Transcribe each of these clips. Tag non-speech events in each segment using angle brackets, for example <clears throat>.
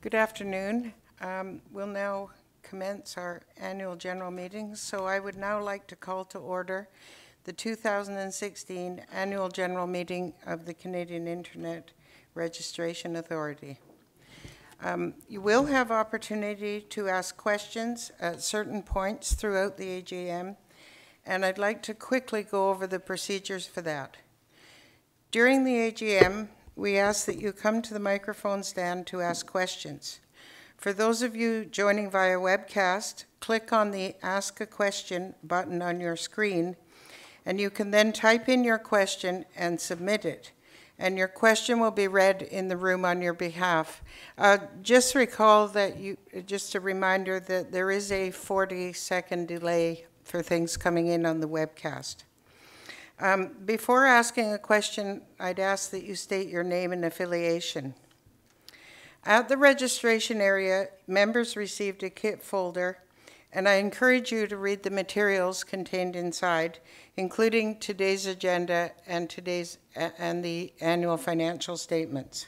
Good afternoon. Um, We'll now commence our annual general meeting. So I would now like to call to order the 2016 Annual General Meeting of the Canadian Internet Registration Authority. Um, You will have opportunity to ask questions at certain points throughout the AGM, and I'd like to quickly go over the procedures for that. During the AGM, we ask that you come to the microphone stand to ask questions. For those of you joining via webcast, click on the Ask a Question button on your screen, and you can then type in your question and submit it. And your question will be read in the room on your behalf. Uh, just recall that you, just a reminder that there is a 40 second delay for things coming in on the webcast. Um, before asking a question, I'd ask that you state your name and affiliation. At the registration area, members received a kit folder, and I encourage you to read the materials contained inside, including today's agenda and today's and the annual financial statements.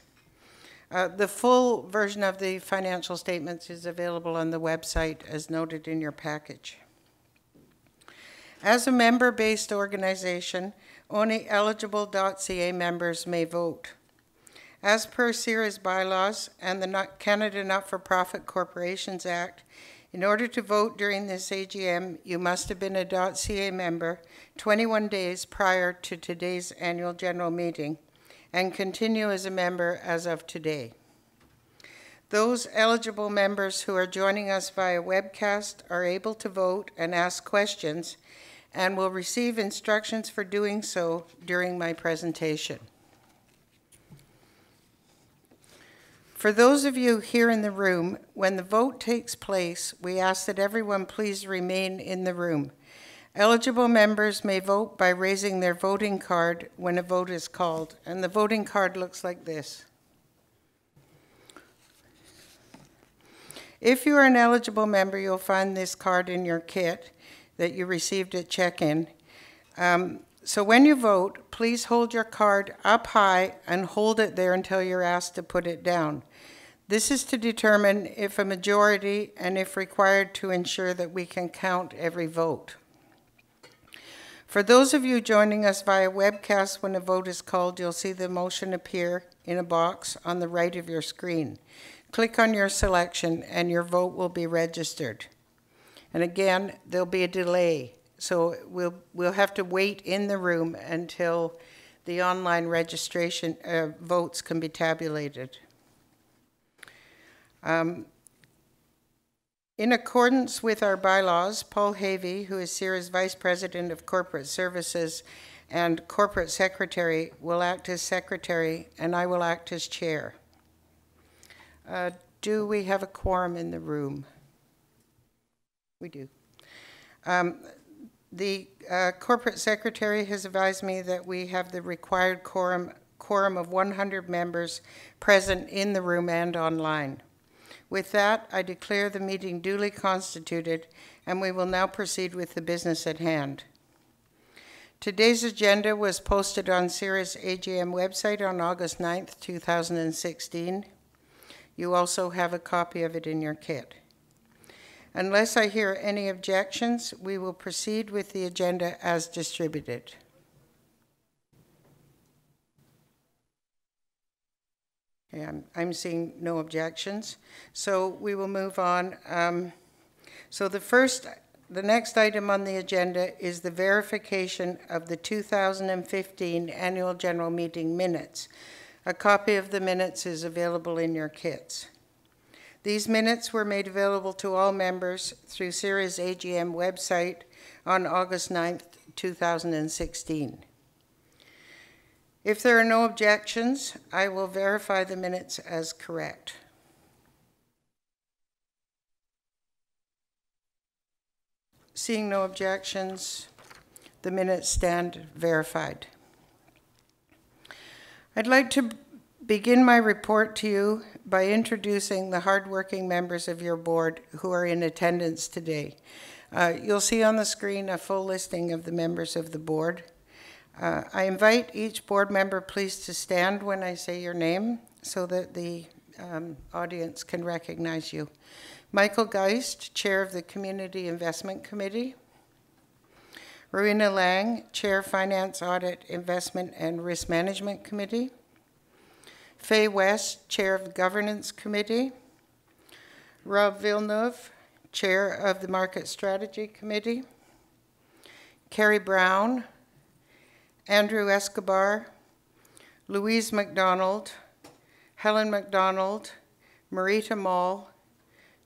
Uh, the full version of the financial statements is available on the website as noted in your package. As a member-based organization, only eligible.ca members may vote. As per CIRA's bylaws and the Canada Not-for-Profit Corporations Act, in order to vote during this AGM, you must have been a .ca member 21 days prior to today's annual general meeting and continue as a member as of today. Those eligible members who are joining us via webcast are able to vote and ask questions and will receive instructions for doing so during my presentation. For those of you here in the room, when the vote takes place, we ask that everyone please remain in the room. Eligible members may vote by raising their voting card when a vote is called, and the voting card looks like this. If you are an eligible member, you'll find this card in your kit that you received at check-in. Um, so when you vote, please hold your card up high and hold it there until you're asked to put it down. This is to determine if a majority and if required to ensure that we can count every vote. For those of you joining us via webcast, when a vote is called, you'll see the motion appear in a box on the right of your screen. Click on your selection and your vote will be registered. And again, there'll be a delay. So we'll, we'll have to wait in the room until the online registration uh, votes can be tabulated. Um, in accordance with our bylaws, Paul Havey, who is CIRA's Vice President of Corporate Services and Corporate Secretary, will act as Secretary, and I will act as Chair. Uh, do we have a quorum in the room? We do. Um, the uh, corporate secretary has advised me that we have the required quorum, quorum of 100 members present in the room and online. With that, I declare the meeting duly constituted, and we will now proceed with the business at hand. Today's agenda was posted on CIRA's AGM website on August 9th, 2016. You also have a copy of it in your kit. Unless I hear any objections, we will proceed with the agenda as distributed. Okay, I'm, I'm seeing no objections. So we will move on. Um, so the first, the next item on the agenda is the verification of the 2015 Annual General Meeting minutes. A copy of the minutes is available in your kits. These minutes were made available to all members through CIRA's AGM website on August 9th, 2016. If there are no objections, I will verify the minutes as correct. Seeing no objections, the minutes stand verified. I'd like to begin my report to you by introducing the hardworking members of your board who are in attendance today. Uh, you'll see on the screen a full listing of the members of the board. Uh, I invite each board member please to stand when I say your name so that the um, audience can recognize you. Michael Geist, Chair of the Community Investment Committee. Rowena Lang, Chair, Finance, Audit, Investment, and Risk Management Committee. Faye West, Chair of the Governance Committee. Rob Villeneuve, Chair of the Market Strategy Committee. Carrie Brown, Andrew Escobar, Louise McDonald, Helen McDonald, Marita Moll,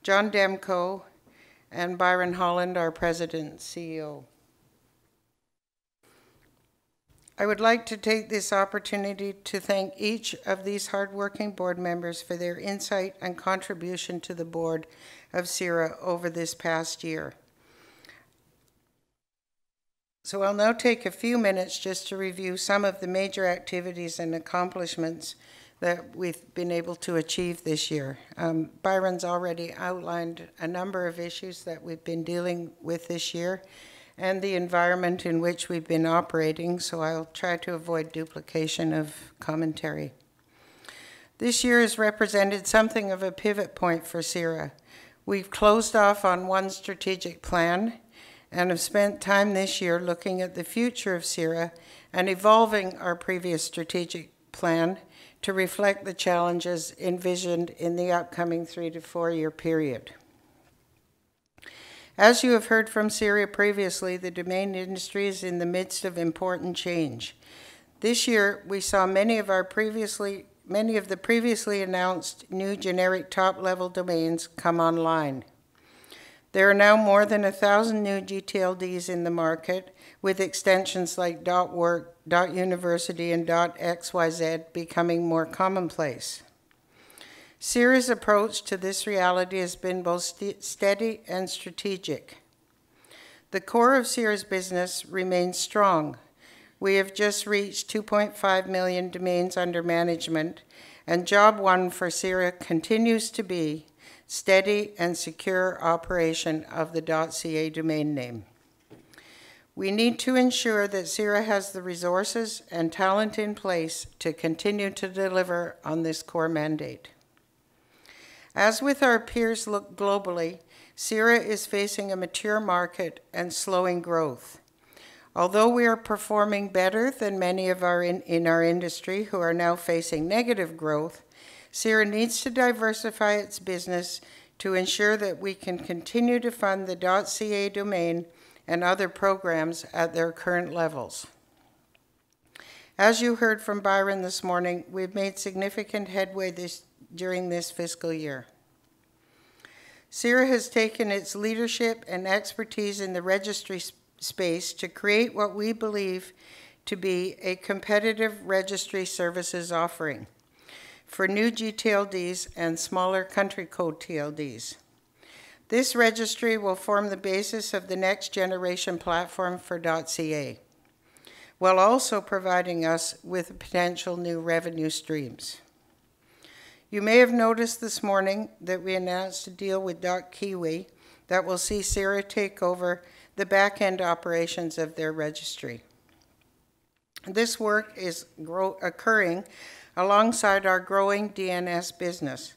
John Demko, and Byron Holland, our President CEO. I would like to take this opportunity to thank each of these hardworking board members for their insight and contribution to the board of CIRA over this past year. So I'll now take a few minutes just to review some of the major activities and accomplishments that we've been able to achieve this year. Um, Byron's already outlined a number of issues that we've been dealing with this year, and the environment in which we've been operating, so I'll try to avoid duplication of commentary. This year has represented something of a pivot point for CIRA. We've closed off on one strategic plan and have spent time this year looking at the future of CIRA and evolving our previous strategic plan to reflect the challenges envisioned in the upcoming three to four year period. As you have heard from CIRA previously, the domain industry is in the midst of important change. This year, we saw many of our previously many of the previously announced new generic top-level domains come online. There are now more than a thousand new GTLDs in the market, with extensions like .work, .university, and .xyz becoming more commonplace. CIRA's approach to this reality has been both st steady and strategic. The core of CIRA's business remains strong. We have just reached 2.5 million domains under management, and job one for CIRA continues to be steady and secure operation of the .ca domain name. We need to ensure that CIRA has the resources and talent in place to continue to deliver on this core mandate. As with our peers look globally, CIRA is facing a mature market and slowing growth. Although we are performing better than many of our in, in our industry who are now facing negative growth, CIRA needs to diversify its business to ensure that we can continue to fund the .ca domain and other programs at their current levels. As you heard from Byron this morning, we've made significant headway this during this fiscal year. CIRA has taken its leadership and expertise in the registry space to create what we believe to be a competitive registry services offering for new GTLDs and smaller country code TLDs. This registry will form the basis of the next generation platform for .ca, while also providing us with potential new revenue streams. You may have noticed this morning that we announced a deal with Doc .kiwi that will see CIRA take over the back-end operations of their registry. This work is occurring alongside our growing DNS business.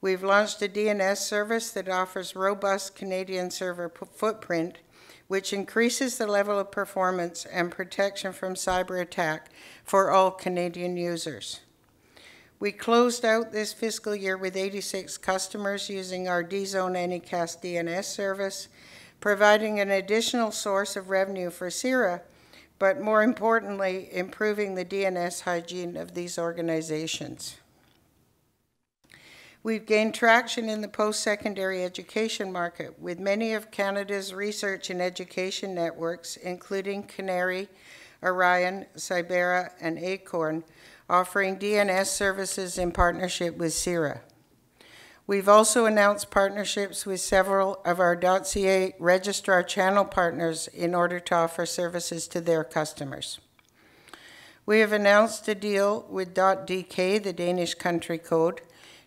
We've launched a DNS service that offers robust Canadian server footprint, which increases the level of performance and protection from cyber attack for all Canadian users. We closed out this fiscal year with 86 customers using our D-Zone Anycast DNS service, providing an additional source of revenue for CIRA, but more importantly, improving the DNS hygiene of these organizations. We've gained traction in the post-secondary education market with many of Canada's research and education networks, including CANARIE, Orion, Cybera, and Acorn, offering DNS services in partnership with CIRA. We've also announced partnerships with several of our .ca registrar channel partners in order to offer services to their customers. We have announced a deal with .dk, the Danish country code,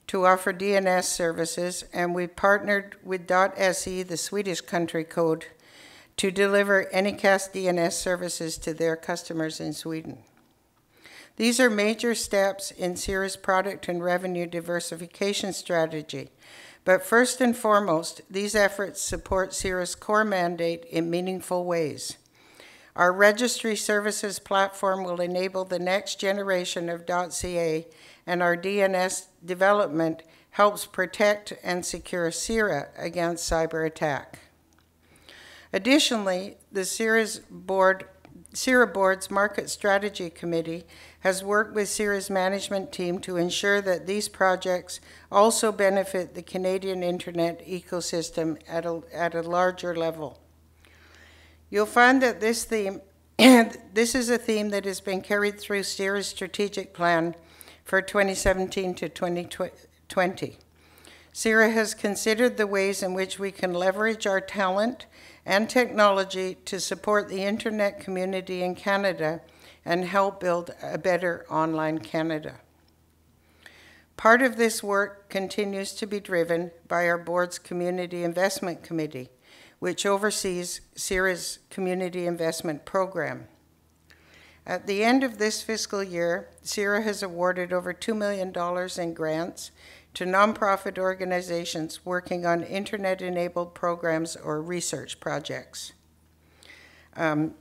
to offer DNS services, and we partnered with .se, the Swedish country code, to deliver Anycast DNS services to their customers in Sweden. These are major steps in CIRA's product and revenue diversification strategy. But first and foremost, these efforts support CIRA's core mandate in meaningful ways. Our registry services platform will enable the next generation of .ca, and our DNS development helps protect and secure CIRA against cyber attack. Additionally, the CIRA's board, CIRA Board's Market Strategy Committee has worked with CIRA's management team to ensure that these projects also benefit the Canadian internet ecosystem at a, at a larger level. You'll find that this theme, <clears throat> this is a theme that has been carried through CIRA's strategic plan for 2017 to 2020. CIRA has considered the ways in which we can leverage our talent and technology to support the internet community in Canada and help build a better online Canada. Part of this work continues to be driven by our board's Community Investment Committee, which oversees CIRA's community investment program. At the end of this fiscal year, CIRA has awarded over $2 million in grants to nonprofit organizations working on internet-enabled programs or research projects. Um,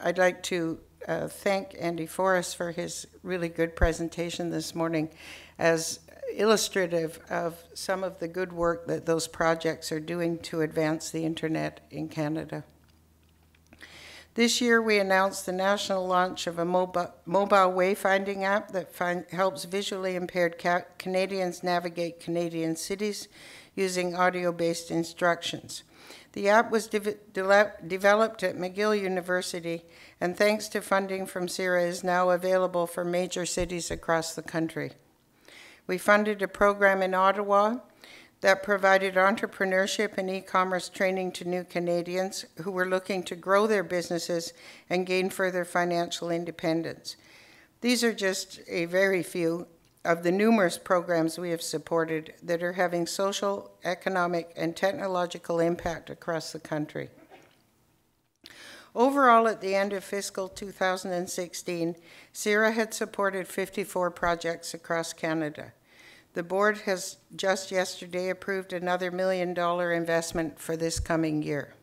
I'd like to uh, thank Andy Forrest for his really good presentation this morning as illustrative of some of the good work that those projects are doing to advance the internet in Canada. This year, we announced the national launch of a mobile, mobile wayfinding app that find, helps visually impaired ca Canadians navigate Canadian cities using audio-based instructions. The app was de de developed at McGill University, and thanks to funding from CIRA, is now available for major cities across the country. We funded a program in Ottawa that provided entrepreneurship and e-commerce training to new Canadians who were looking to grow their businesses and gain further financial independence. These are just a very few of the numerous programs we have supported that are having social, economic, and technological impact across the country. Overall, at the end of fiscal 2016, CIRA had supported 54 projects across Canada. The board has just yesterday approved another million dollar investment for this coming year.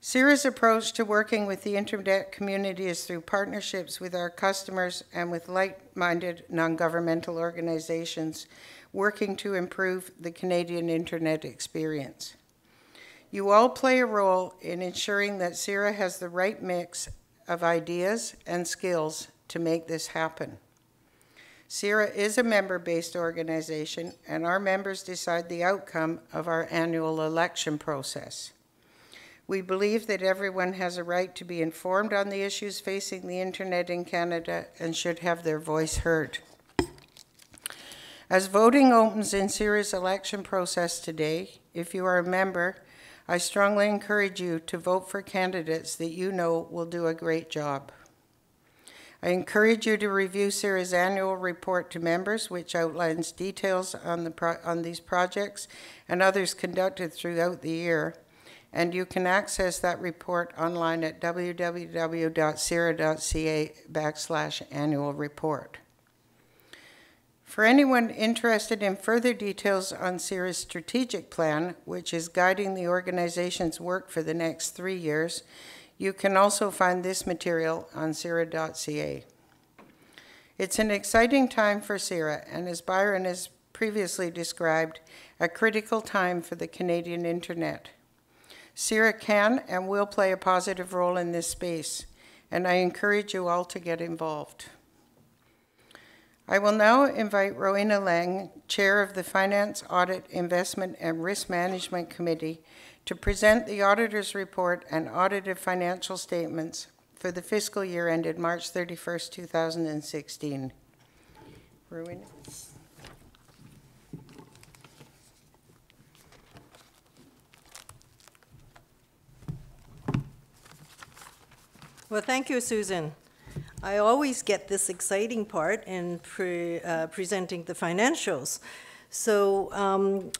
CIRA's approach to working with the internet community is through partnerships with our customers and with like-minded non-governmental organizations working to improve the Canadian internet experience. You all play a role in ensuring that CIRA has the right mix of ideas and skills to make this happen. CIRA is a member-based organization, and our members decide the outcome of our annual election process. We believe that everyone has a right to be informed on the issues facing the internet in Canada and should have their voice heard. As voting opens in CIRA's election process today, if you are a member, I strongly encourage you to vote for candidates that you know will do a great job. I encourage you to review CIRA's annual report to members, which outlines details on, the on these projects and others conducted throughout the year. And you can access that report online at www.cira.ca backslash annual report. For anyone interested in further details on CIRA's strategic plan, which is guiding the organization's work for the next three years, you can also find this material on CIRA.ca. It's an exciting time for CIRA, and as Byron has previously described, a critical time for the Canadian internet. CIRA can and will play a positive role in this space, and I encourage you all to get involved. I will now invite Rowena Lang, Chair of the Finance, Audit, Investment, and Risk Management Committee, to present the auditor's report and audited financial statements for the fiscal year ended March 31st, 2016. Rowena. Well, thank you, Susan. I always get this exciting part in pre, uh, presenting the financials. So um,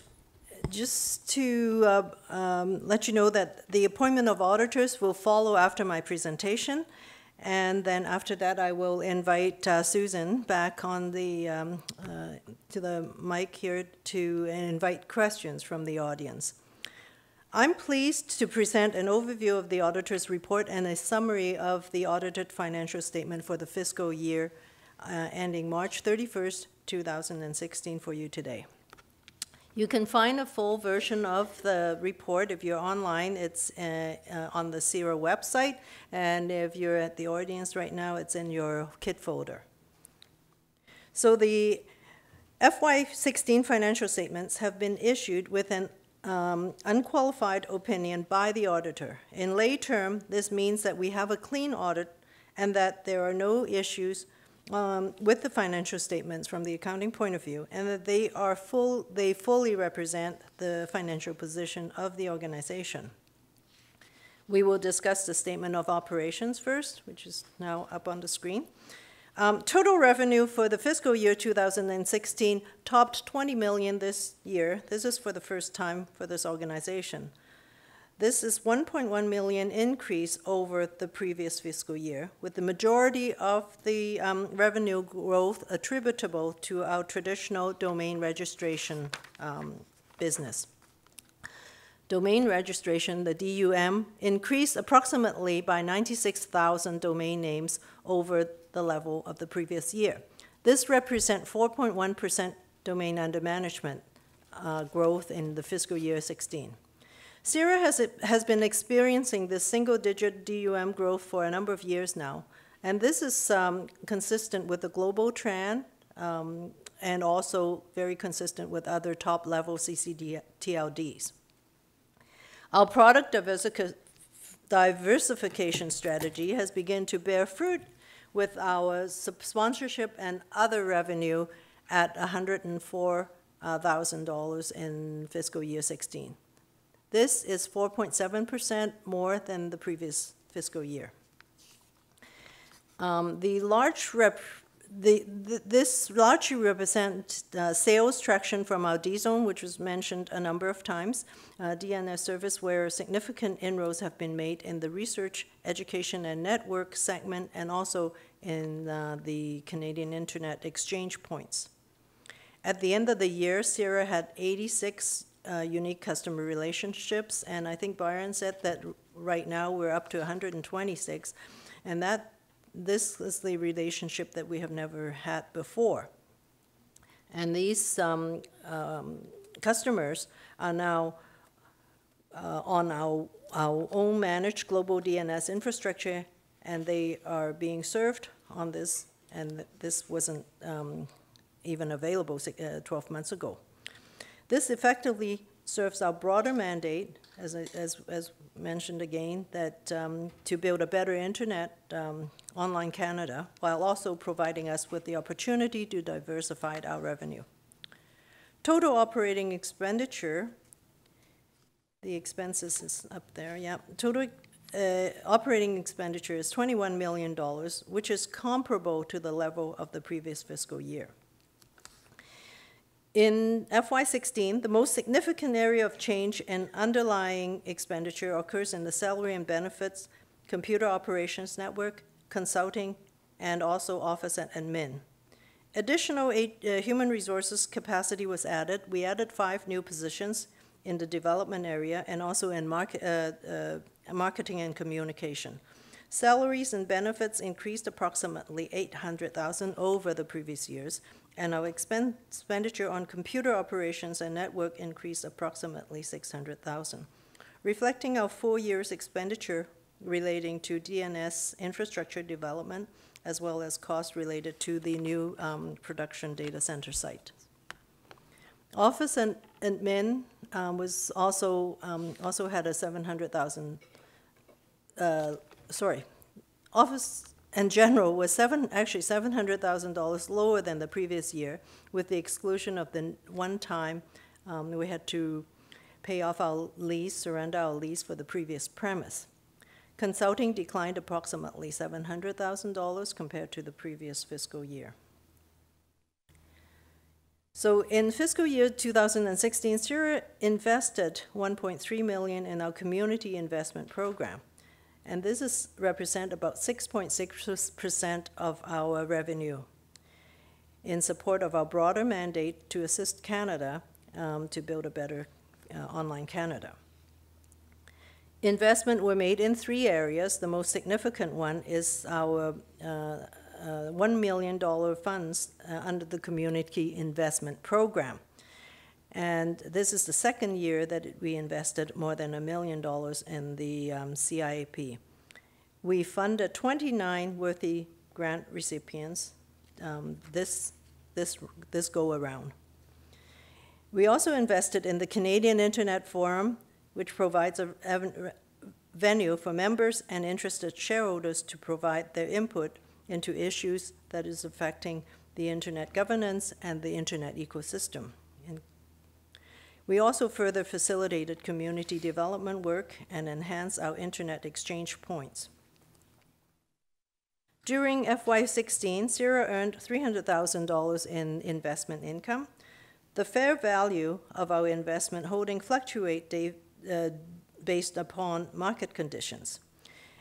just to uh, um, let you know that the appointment of auditors will follow after my presentation, And then after that, I will invite uh, Susan back on the, um, uh, to the mic here to invite questions from the audience. I'm pleased to present an overview of the auditor's report and a summary of the audited financial statement for the fiscal year uh, ending March 31st, 2016 for you today. You can find a full version of the report if you're online. It's uh, uh, on the CIRA website, and if you're at the audience right now, it's in your kit folder. So the FY16 financial statements have been issued with an um, unqualified opinion by the auditor. In lay term, this means that we have a clean audit and that there are no issues um, with the financial statements from the accounting point of view, and that they are full, they fully represent the financial position of the organization. We will discuss the statement of operations first, which is now up on the screen. Um, total revenue for the fiscal year 2016 topped 20 million this year. This is for the first time for this organization. This is 1.1 million increase over the previous fiscal year, with the majority of the um, revenue growth attributable to our traditional domain registration um, business. Domain registration, the DUM, increased approximately by 96,000 domain names over the level of the previous year. This represents 4.1% domain under management uh, growth in the fiscal year 16. CIRA has, has been experiencing this single-digit DUM growth for a number of years now, and this is um, consistent with the global trend um, and also very consistent with other top-level CCD TLDs. Our product diversification strategy has begun to bear fruit with our sponsorship and other revenue at $104,000 in fiscal year 16. This is 4.7% more than the previous fiscal year. Um, the large rep, the, the, this largely represents uh, sales traction from our D-Zone, which was mentioned a number of times, uh, DNS service where significant inroads have been made in the research, education, and network segment, and also in uh, the Canadian Internet exchange points. At the end of the year, CIRA had 86 uh, unique customer relationships, and I think Byron said that right now we're up to 126, and that this is the relationship that we have never had before. And these um, um, customers are now uh, on our, our own managed global DNS infrastructure, and they are being served on this, and this wasn't um, even available uh, 12 months ago. This effectively serves our broader mandate, as, as, as mentioned again, that um, to build a better internet um, online Canada, while also providing us with the opportunity to diversify our revenue. Total operating expenditure, the expenses is up there, yeah. Total uh, operating expenditure is $21 million, which is comparable to the level of the previous fiscal year. In FY16, the most significant area of change in underlying expenditure occurs in the salary and benefits, computer operations network, consulting, and also office and admin. Additional uh, human resources capacity was added. We added five new positions in the development area and also in market, uh, uh, marketing and communication. Salaries and benefits increased approximately 800,000 over the previous years, and our expenditure on computer operations and network increased approximately 600,000, reflecting our four years expenditure relating to DNS infrastructure development as well as costs related to the new um, production data center site. Office and admin um, was also um, also had a 700,000 uh, sorry office and general was seven, actually $700,000 lower than the previous year, with the exclusion of the one time um, we had to pay off our lease, surrender our lease for the previous premise. Consulting declined approximately $700,000 compared to the previous fiscal year. So in fiscal year 2016, CIRA invested 1.3 million in our community investment program. and this is represent about 6.6% of our revenue in support of our broader mandate to assist Canada um, to build a better uh, online Canada. Investment were made in three areas. The most significant one is our uh, uh, $1 million funds uh, under the Community Investment Program. And this is the second year that we invested more than a million dollars in the um, CIP. We funded 29 worthy grant recipients um, this, this, this go-around. We also invested in the Canadian Internet Forum, which provides a venue for members and interested shareholders to provide their input into issues that is affecting the internet governance and the internet ecosystem. And we also further facilitated community development work and enhanced our internet exchange points. During FY16, CIRA earned $300,000 in investment income. The fair value of our investment holding fluctuate day, uh, based upon market conditions.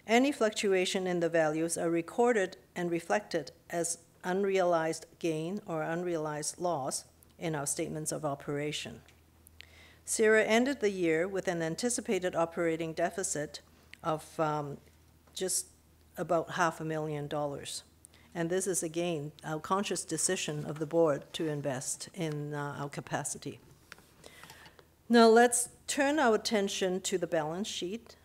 Any fluctuation in the values are recorded and reflected as unrealized gain or unrealized loss in our statements of operation. CIRA ended the year with an anticipated operating deficit of um, just about half a million dollars. And this is again our conscious decision of the board to invest in uh, our capacity. Now let's turn our attention to the balance sheet.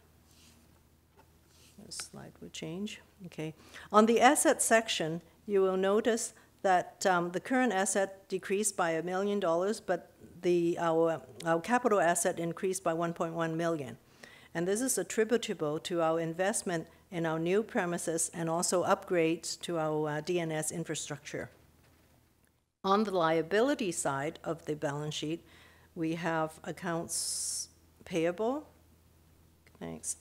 The slide will change. Okay. On the asset section, you will notice that um, the current asset decreased by a million dollars, but the our our capital asset increased by 1.1 million. And this is attributable to our investment in our new premises and also upgrades to our uh, DNS infrastructure. On the liability side of the balance sheet, we have accounts payable, thanks,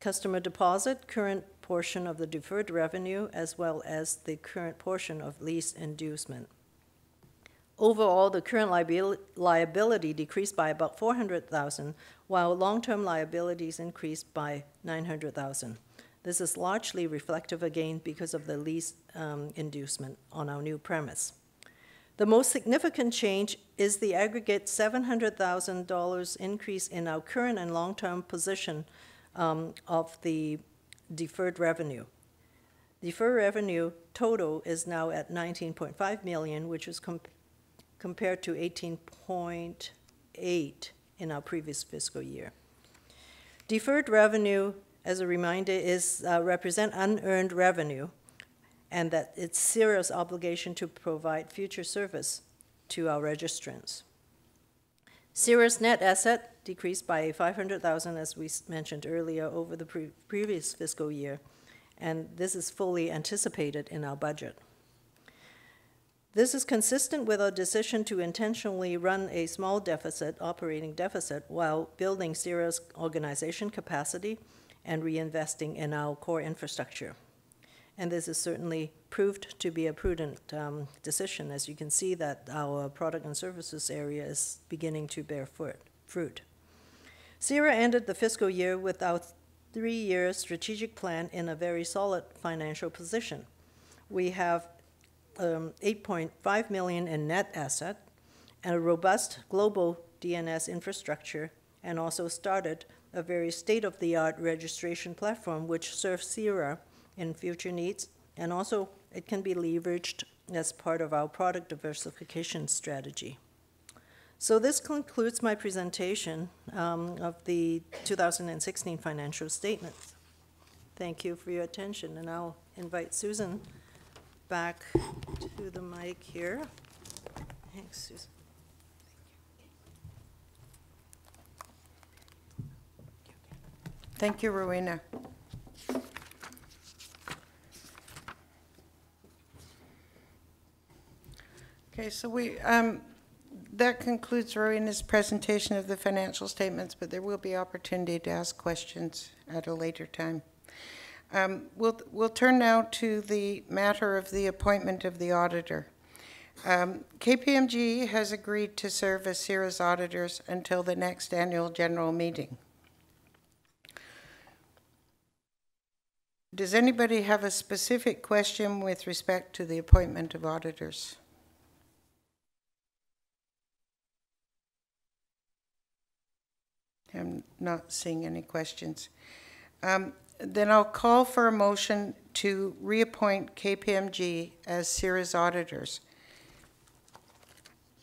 customer deposit, current portion of the deferred revenue, as well as the current portion of lease inducement. Overall, the current liabil- liability decreased by about 400,000, while long-term liabilities increased by 900,000. This is largely reflective again because of the lease um, inducement on our new premise. The most significant change is the aggregate $700,000 increase in our current and long-term position um, of the deferred revenue. Deferred revenue total is now at 19.5 million, which is com- compared to 18.8 in our previous fiscal year. Deferred revenue, as a reminder, is uh, represent unearned revenue, and that it's CIRA's obligation to provide future service to our registrants. CIRA's net asset decreased by 500,000, as we mentioned earlier, over the pre- previous fiscal year, and this is fully anticipated in our budget. This is consistent with our decision to intentionally run a small deficit, operating deficit, while building CIRA's organization capacity and reinvesting in our core infrastructure. And this is certainly proved to be a prudent um, decision, as you can see that our product and services area is beginning to bear fruit. CIRA ended the fiscal year with our three-year strategic plan in a very solid financial position. We have um, 8.5 million in net asset and a robust global DNS infrastructure, and also started a very state-of-the-art registration platform which serves CIRA in future needs, and also it can be leveraged as part of our product diversification strategy. So this concludes my presentation um, of the 2016 financial statements. Thank you for your attention, and I'll invite Susan back to the mic here. Thanks, Susan. Thank you, Rowena. Okay, so we, um, that concludes Rowena's presentation of the financial statements, but there will be opportunity to ask questions at a later time. Um, We'll, we'll turn now to the matter of the appointment of the auditor. Um, KPMG has agreed to serve as CIRA's auditors until the next annual general meeting. does anybody have a specific question with respect to the appointment of auditors? I'm not seeing any questions. Um, Then I'll call for a motion to reappoint KPMG as CIRA's auditors.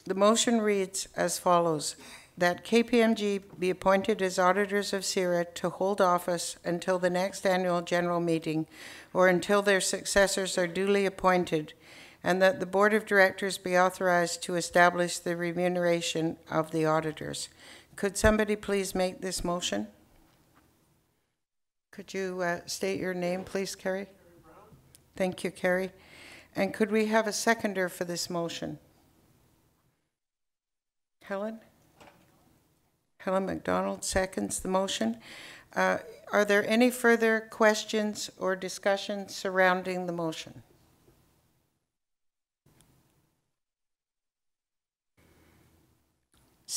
The motion reads as follows, that KPMG be appointed as auditors of CIRA to hold office until the next annual general meeting or until their successors are duly appointed, and that the Board of Directors be authorized to establish the remuneration of the auditors. Could somebody please make this motion? Could you uh, state your name, please, Carrie? Thank you, Carrie. And could we have a seconder for this motion? Helen? Helen McDonald seconds the motion. Uh, Are there any further questions or discussion surrounding the motion?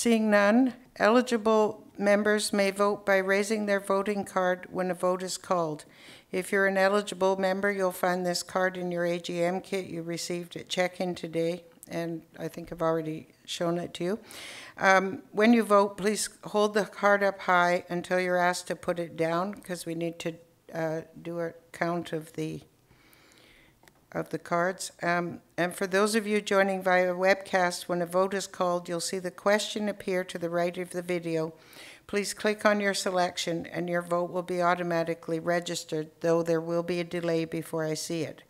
Seeing none, eligible members may vote by raising their voting card when a vote is called. If you're an eligible member, you'll find this card in your AGM kit you received at check-in today, and I think I've already shown it to you. Um, When you vote, please hold the card up high until you're asked to put it down, because we need to uh, do a count of the of the cards. Um, And for those of you joining via webcast, when a vote is called, you'll see the question appear to the right of the video. Please click on your selection and your vote will be automatically registered, though there will be a delay before I see it.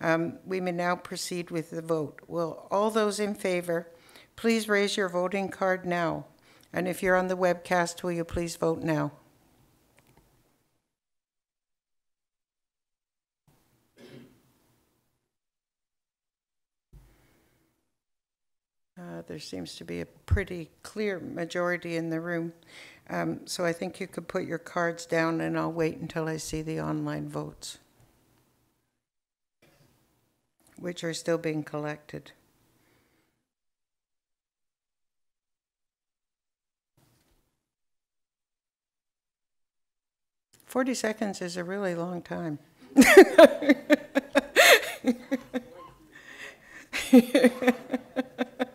Um, We may now proceed with the vote. Will all those in favor, please raise your voting card now. And if you're on the webcast, will you please vote now? Uh, There seems to be a pretty clear majority in the room. Um, So I think you could put your cards down, and I'll wait until I see the online votes, which are still being collected. Forty seconds is a really long time. <laughs>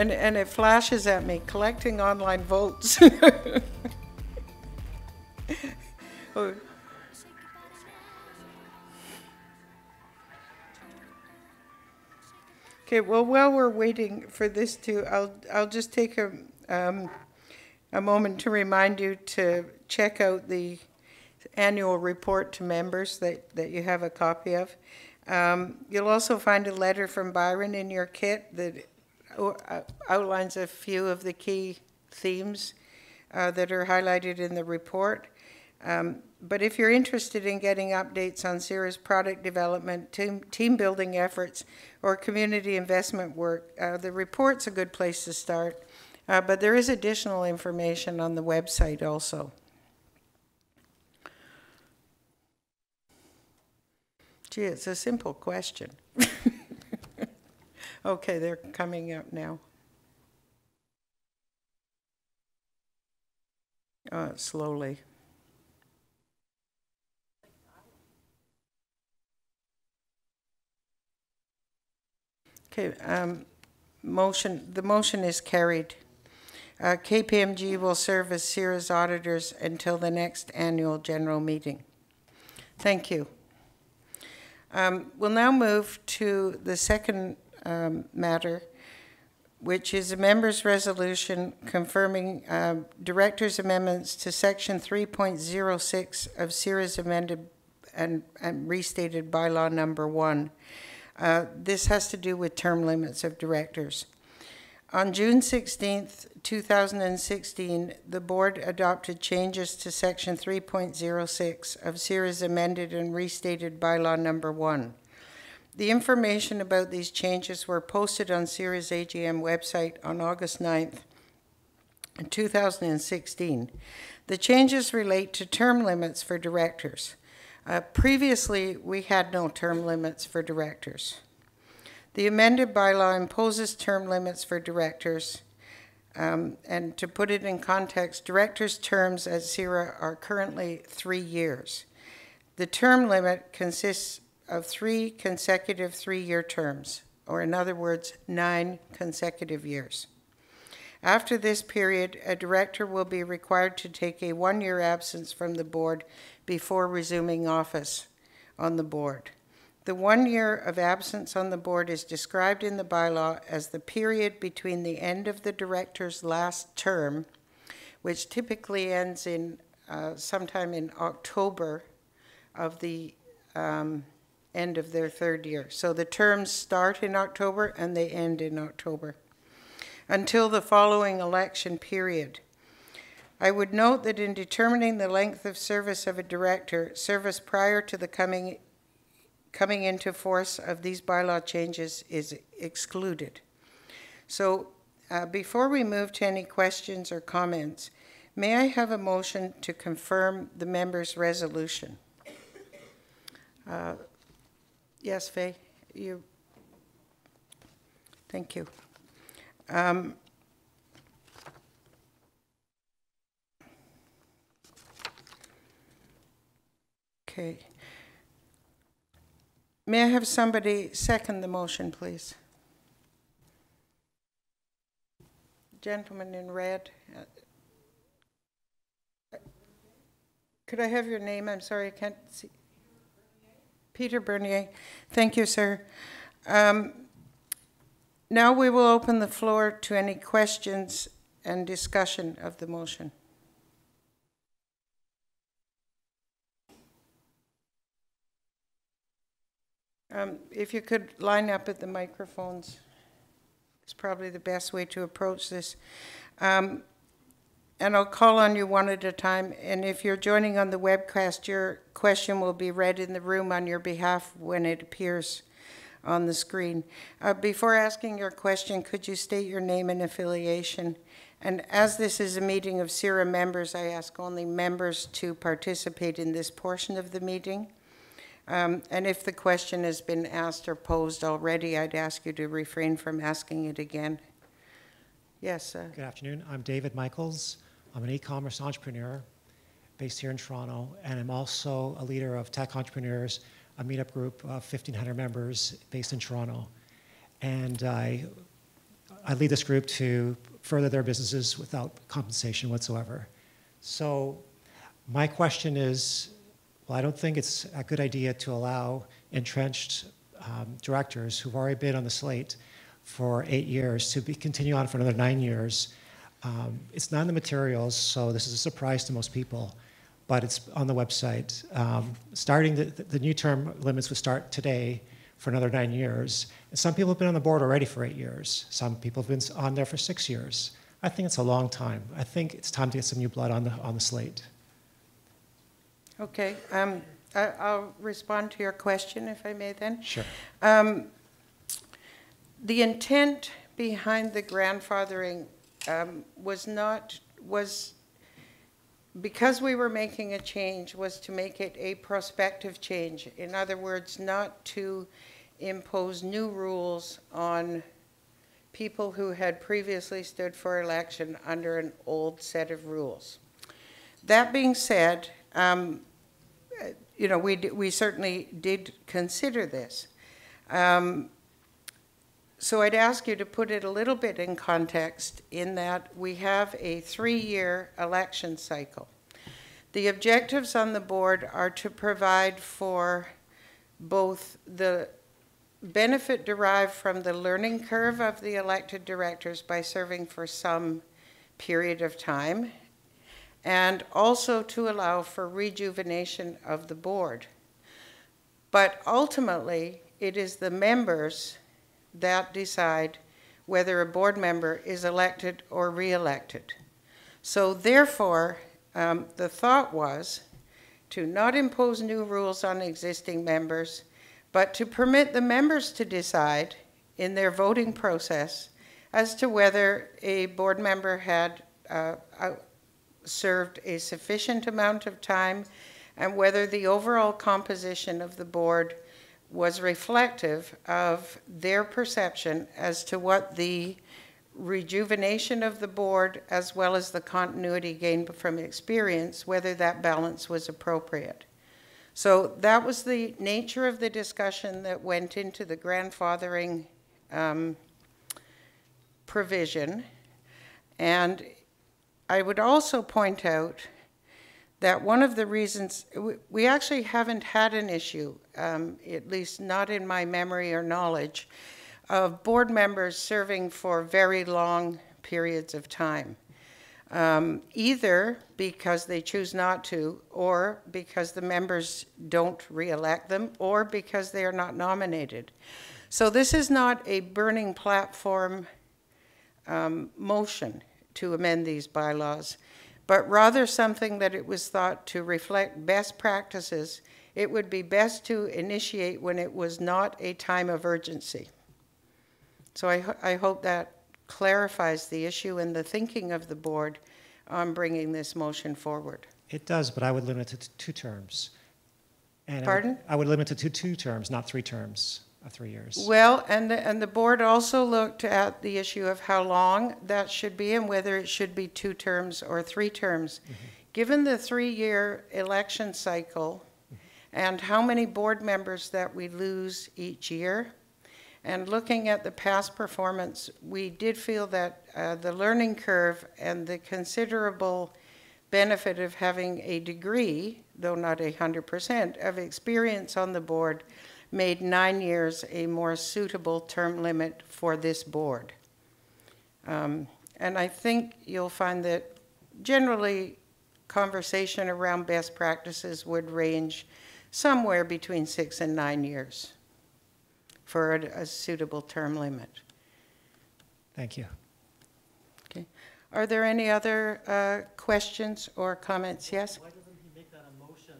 And, and it flashes at me, collecting online votes. <laughs> Okay, well, while we're waiting for this to, I'll, I'll just take a, um, a moment to remind you to check out the annual report to members that, that you have a copy of. Um, you'll also find a letter from Byron in your kit that uh, outlines a few of the key themes uh, that are highlighted in the report. Um, But if you're interested in getting updates on CIRA's product development, team, team building efforts, or community investment work, uh, the report's a good place to start. Uh, But there is additional information on the website also. Gee, it's a simple question. <laughs> Okay, they're coming up now. Uh, slowly. Okay, um, motion, the motion is carried. Uh, KPMG will serve as CIRA's auditors until the next annual general meeting. Thank you. Um, We'll now move to the second um, matter, which is a member's resolution confirming um, director's amendments to section 3.06 of CIRA's amended and and restated bylaw number one. Uh, This has to do with term limits of directors. On June 16th, 2016, the board adopted changes to Section 3.06 of CIRA's amended and restated bylaw number one. The information about these changes were posted on CIRA's AGM website on August 9th, 2016. The changes relate to term limits for directors. Uh, Previously, we had no term limits for directors. The amended bylaw imposes term limits for directors Um, And to put it in context, directors' terms at CIRA are currently three years. The term limit consists of three consecutive three-year terms, or in other words, nine consecutive years. After this period, a director will be required to take a one-year absence from the board before resuming office on the board. The one year of absence on the board is described in the bylaw as the period between the end of the director's last term, which typically ends in uh, sometime in October of the um, end of their third year. So the terms start in October and they end in October until the following election period. I would note that in determining the length of service of a director, service prior to the coming, coming into force of these bylaw changes is excluded. So uh, before we move to any questions or comments, may I have a motion to confirm the member's resolution? Uh, Yes, Fay, you, thank you. Um, Okay. May I have somebody second the motion, please? Gentleman in red. uh, Could I have your name? I'm sorry, I can't see. Peter Bernier. Thank you, sir. Um, Now we will open the floor to any questions and discussion of the motion. Um, If you could line up at the microphones, it's probably the best way to approach this. Um, And I'll call on you one at a time, and if you're joining on the webcast, your question will be read in the room on your behalf when it appears on the screen. Uh, Before asking your question, could you state your name and affiliation? And as this is a meeting of CIRA members, I ask only members to participate in this portion of the meeting. Um, And if the question has been asked or posed already, I'd ask you to refrain from asking it again. Yes, uh, Good afternoon. I'm David Michaels. I'm an e-commerce entrepreneur based here in Toronto, and I'm also a leader of Tech Entrepreneurs, a meetup group of 1,500 members based in Toronto. And I, I lead this group to further their businesses without compensation whatsoever. So my question is, well, I don't think it's a good idea to allow entrenched um, directors who've already been on the slate for eight years to be, continue on for another nine years. Um, it's not in the materials, so this is a surprise to most people, but it's on the website. Um, starting the, the new term limits would start today for another nine years. And some people have been on the board already for eight years. Some people have been on there for six years. I think it's a long time. I think it's time to get some new blood on the, on the slate. okay. um, I- I'll respond to your question, if I may then. Sure. Um, The intent behind the grandfathering um, was not, was, because we were making a change, was to make it a prospective change. In other words, not to impose new rules on people who had previously stood for election under an old set of rules. That being said, um, you know, we, we certainly did consider this. Um, so I'd ask you to put it a little bit in context in that we have a three-year election cycle. The objectives on the board are to provide for both the benefit derived from the learning curve of the elected directors by serving for some period of time, and also to allow for rejuvenation of the board. But ultimately, it is the members that decide whether a board member is elected or re-elected. So therefore, um, the thought was to not impose new rules on existing members, but to permit the members to decide in their voting process as to whether a board member had uh, uh, served a sufficient amount of time and whether the overall composition of the board was reflective of their perception as to what the rejuvenation of the board as well as the continuity gained from experience, whether that balance was appropriate. So that was the nature of the discussion that went into the grandfathering um, provision. And I would also point out that one of the reasons, we- actually haven't had an issue, um, at least not in my memory or knowledge, of board members serving for very long periods of time. Um, Either because they choose not to, or because the members don't re-elect them, or because they are not nominated. So this is not a burning platform um, motion to amend these bylaws, but rather something that it was thought to reflect best practices. It would be best to initiate when it was not a time of urgency. So I, ho- I hope that clarifies the issue and the thinking of the board on bringing this motion forward. It does, but I would limit it to two terms. And I would- Pardon? I would limit it to two terms, not three terms three years. Well, and, the- and the board also looked at the issue of how long that should be and whether it should be two terms or three terms. Given the three-year election cycle and how many board members that we lose each year, and looking at the past performance, we did feel that uh, the learning curve and the considerable benefit of having a degree, though not a hundred percent, of experience on the board made nine years a more suitable term limit for this board. Um, And I think you'll find that generally, conversation around best practices would range somewhere between six and nine years for a a suitable term limit. Thank you. Okay. Are there any other uh, questions or comments? Yes? Why doesn't he make that a motion?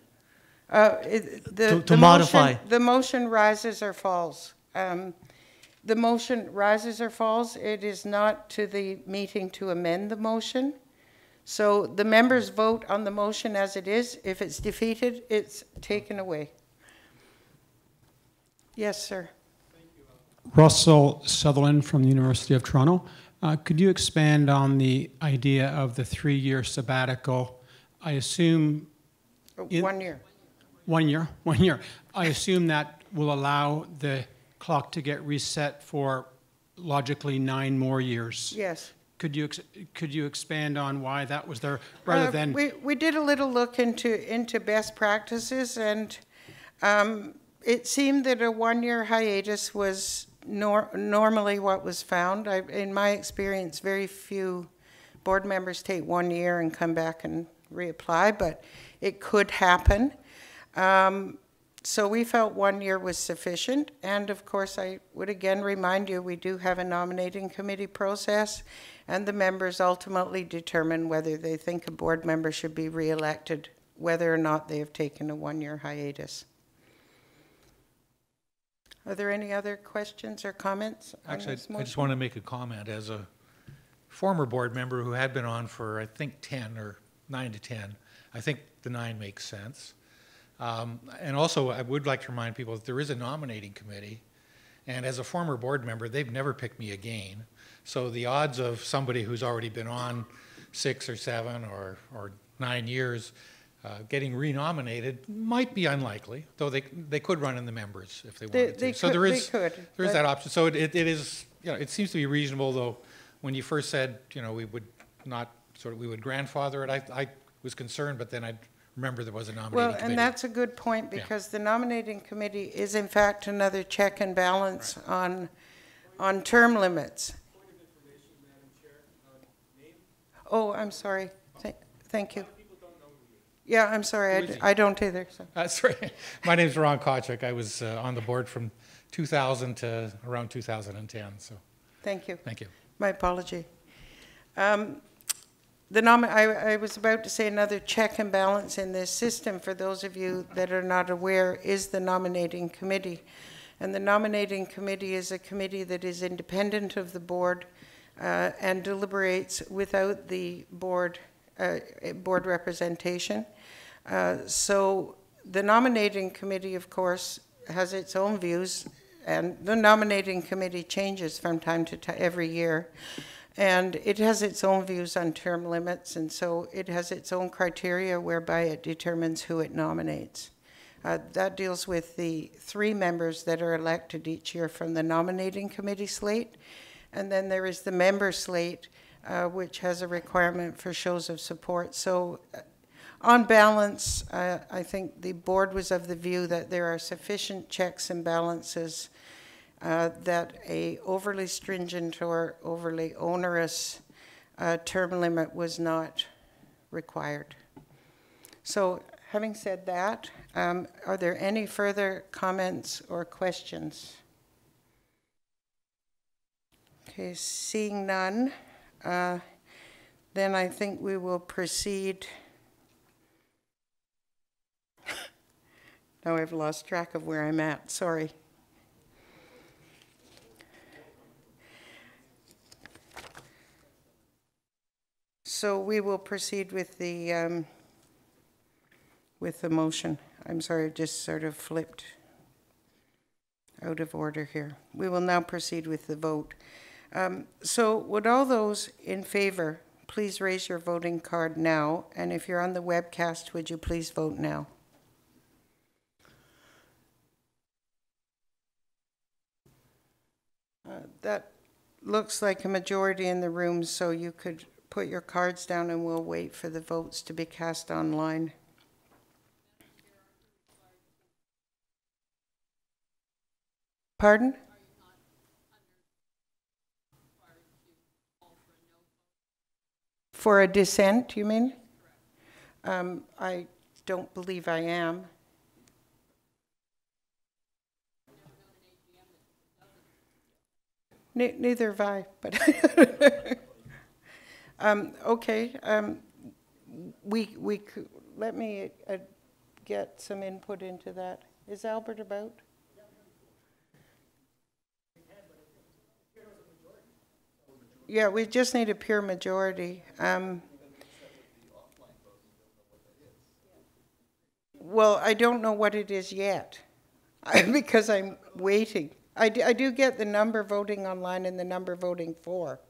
Uh, it- the- To- to the motion- modify. The motion rises or falls. Um, The motion rises or falls. It is not to the meeting to amend the motion. So the members vote on the motion as it is. If it's defeated, it's taken away. Yes, sir. Russell Sutherland from the University of Toronto. Uh, Could you expand on the idea of the three-year sabbatical? I assume, One year. One year, <laughs> one year. I assume that will allow the clock to get reset for logically nine more years. Yes. Could you, ex- could you expand on why that was there, rather Uh, than, We, we did a little look into, into best practices, and um, it seemed that a one-year hiatus was nor, normally what was found. I, in my experience, very few board members take one year and come back and reapply, but it could happen. Um, so we felt one year was sufficient, and of course, I would again remind you, we do have a nominating committee process, and the members ultimately determine whether they think a board member should be reelected, whether or not they have taken a one-year hiatus. Are there any other questions or comments Actually, this I just want to make a comment as a former board member who had been on for, I think, 10 or 9 to 10. I think the nine makes sense. Um, And also, I would like to remind people that there is a nominating committee, and as a former board member, they've never picked me again. So the odds of somebody who's already been on six or seven or, or nine years uh, getting renominated might be unlikely, though they, they could run in the members if they They- wanted they to. So could- there they is, could, there is that option. So it, it it is, you know, it seems to be reasonable, though, when you first said, you know, we would not, sort of, we would grandfather it, I, I was concerned, but then I remember there was a nominating Well, committee. and that's a good point, because the nominating committee is in fact another check and balance on, on term limits. Oh, I'm sorry. Thank, thank you. Yeah, I'm sorry, I is d-? I don't either, so. <laughs> That's right. My name's Ron Kochek. I was uh, on the board from 2000 to around 2010, so Thank you. thank you. My apology. Um, The nom, I, I was about to say another check and balance in this system, for those of you that are not aware, is the nominating committee. And the nominating committee is a committee that is independent of the board uh, and deliberates without the board, uh, board representation. Uh, So the nominating committee, of course, has its own views, and the nominating committee changes from time to time, every year. And it has its own views on term limits, and so it has its own criteria whereby it determines who it nominates. Uh, That deals with the three members that are elected each year from the nominating committee slate. And then there is the member slate, uh, which has a requirement for shows of support. So uh, on balance, uh, I think the board was of the view that there are sufficient checks and balances uh, that a overly stringent or overly onerous uh, term limit was not required. So having said that, um, are there any further comments or questions? Okay, seeing none, uh, then I think we will proceed. <laughs> Now I've lost track of where I'm at, sorry. So we will proceed with the, um, with the motion. I'm sorry, I just sort of flipped out of order here. We will now proceed with the vote. Um, So would all those in favor, please raise your voting card now, and if you're on the webcast, would you please vote now? Uh, That looks like a majority in the room, so you could put your cards down and we'll wait for the votes to be cast online. Pardon? For a dissent, you mean? Um, I don't believe I am. Ne- Neither have I, but, <laughs> um, okay, um, we, we, let me, uh, get some input into that. Is Albert about? Yeah, we just need a pure majority. Um, Well, I don't know what it is yet, <laughs> because I'm waiting. I do, I do get the number voting online and the number voting for.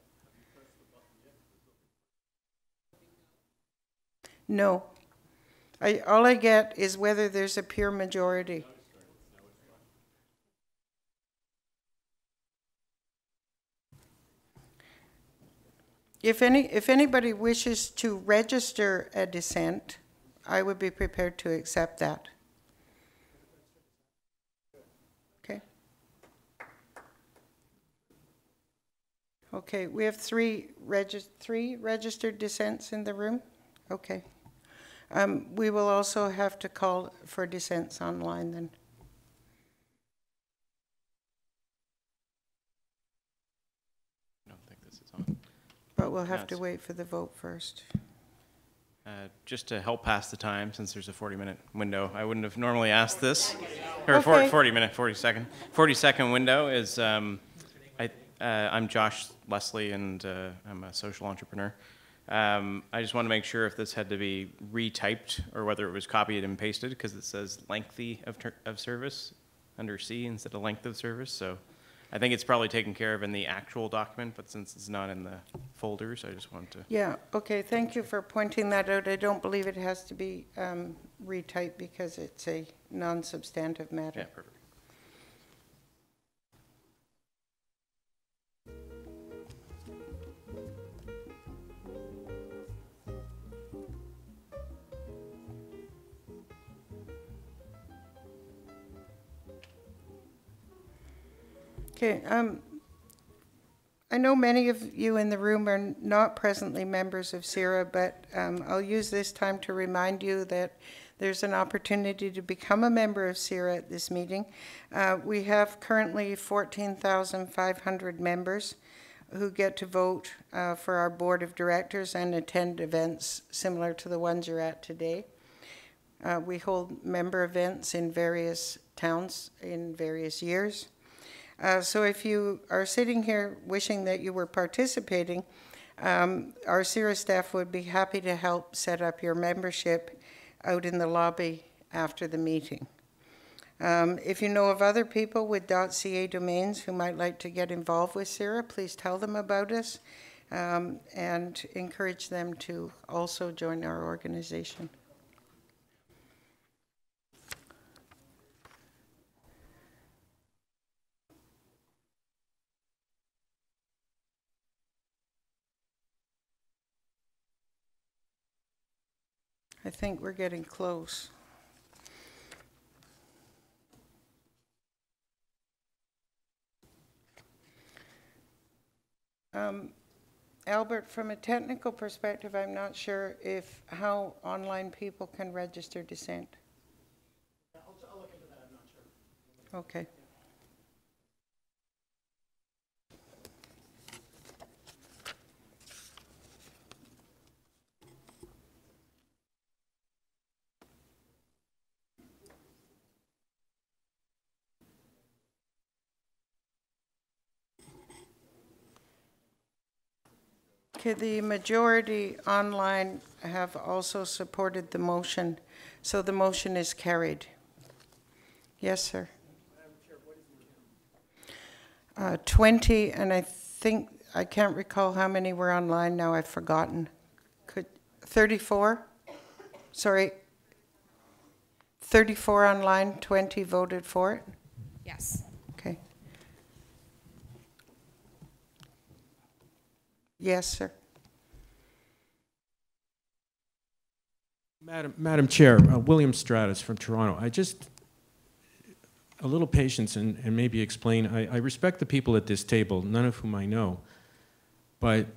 No. I, all I get is whether there's a pure majority. If any, if anybody wishes to register a dissent, I would be prepared to accept that. Okay. Okay, we have three regis, three registered dissents in the room? Okay. Um, we will also have to call for dissents online then. I don't think this is on. But we'll have to wait for the vote first. Uh, Just to help pass the time, since there's a 40-minute window, I wouldn't have normally asked this. Or Okay. 40-minute, 40-second. 40-second window is, um, I, uh, I'm Josh Leslie, and uh, I'm a social entrepreneur. Um, I just want to make sure if this had to be retyped, or whether it was copied and pasted, because it says lengthy of, ter- of service under C instead of length of service, so I think it's probably taken care of in the actual document, but since it's not in the folders, I just want to Yeah, okay, thank you for pointing that out. I don't believe it has to be um, retyped because it's a non-substantive matter. Yeah, matter. perfect. Okay, um, I know many of you in the room are not presently members of CIRA, but um, I'll use this time to remind you that there's an opportunity to become a member of CIRA at this meeting. Uh, We have currently 14,500 members who get to vote uh, for our board of directors and attend events similar to the ones you're at today. Uh, We hold member events in various towns in various years. Uh, So if you are sitting here wishing that you were participating, um, our CIRA staff would be happy to help set up your membership out in the lobby after the meeting. Um, If you know of other people with .ca domains who might like to get involved with CIRA, please tell them about us. um, and encourage them to also join our organization. I think we're getting close. Um, Albert, from a technical perspective, I'm not sure if, how online people can register dissent. Yeah, I'll, I'll sure. Okay. Okay, the majority online have also supported the motion, so the motion is carried. Yes, sir. Uh, 20, and I think, I can't recall how many were online now, I've forgotten. Could, 34? Sorry. 34 online, 20 voted for it? Yes. Okay. Yes, sir. Madam, Madam Chair, uh, William Stratus from Toronto. I just, a little patience and, and maybe explain. I, I respect the people at this table, none of whom I know. But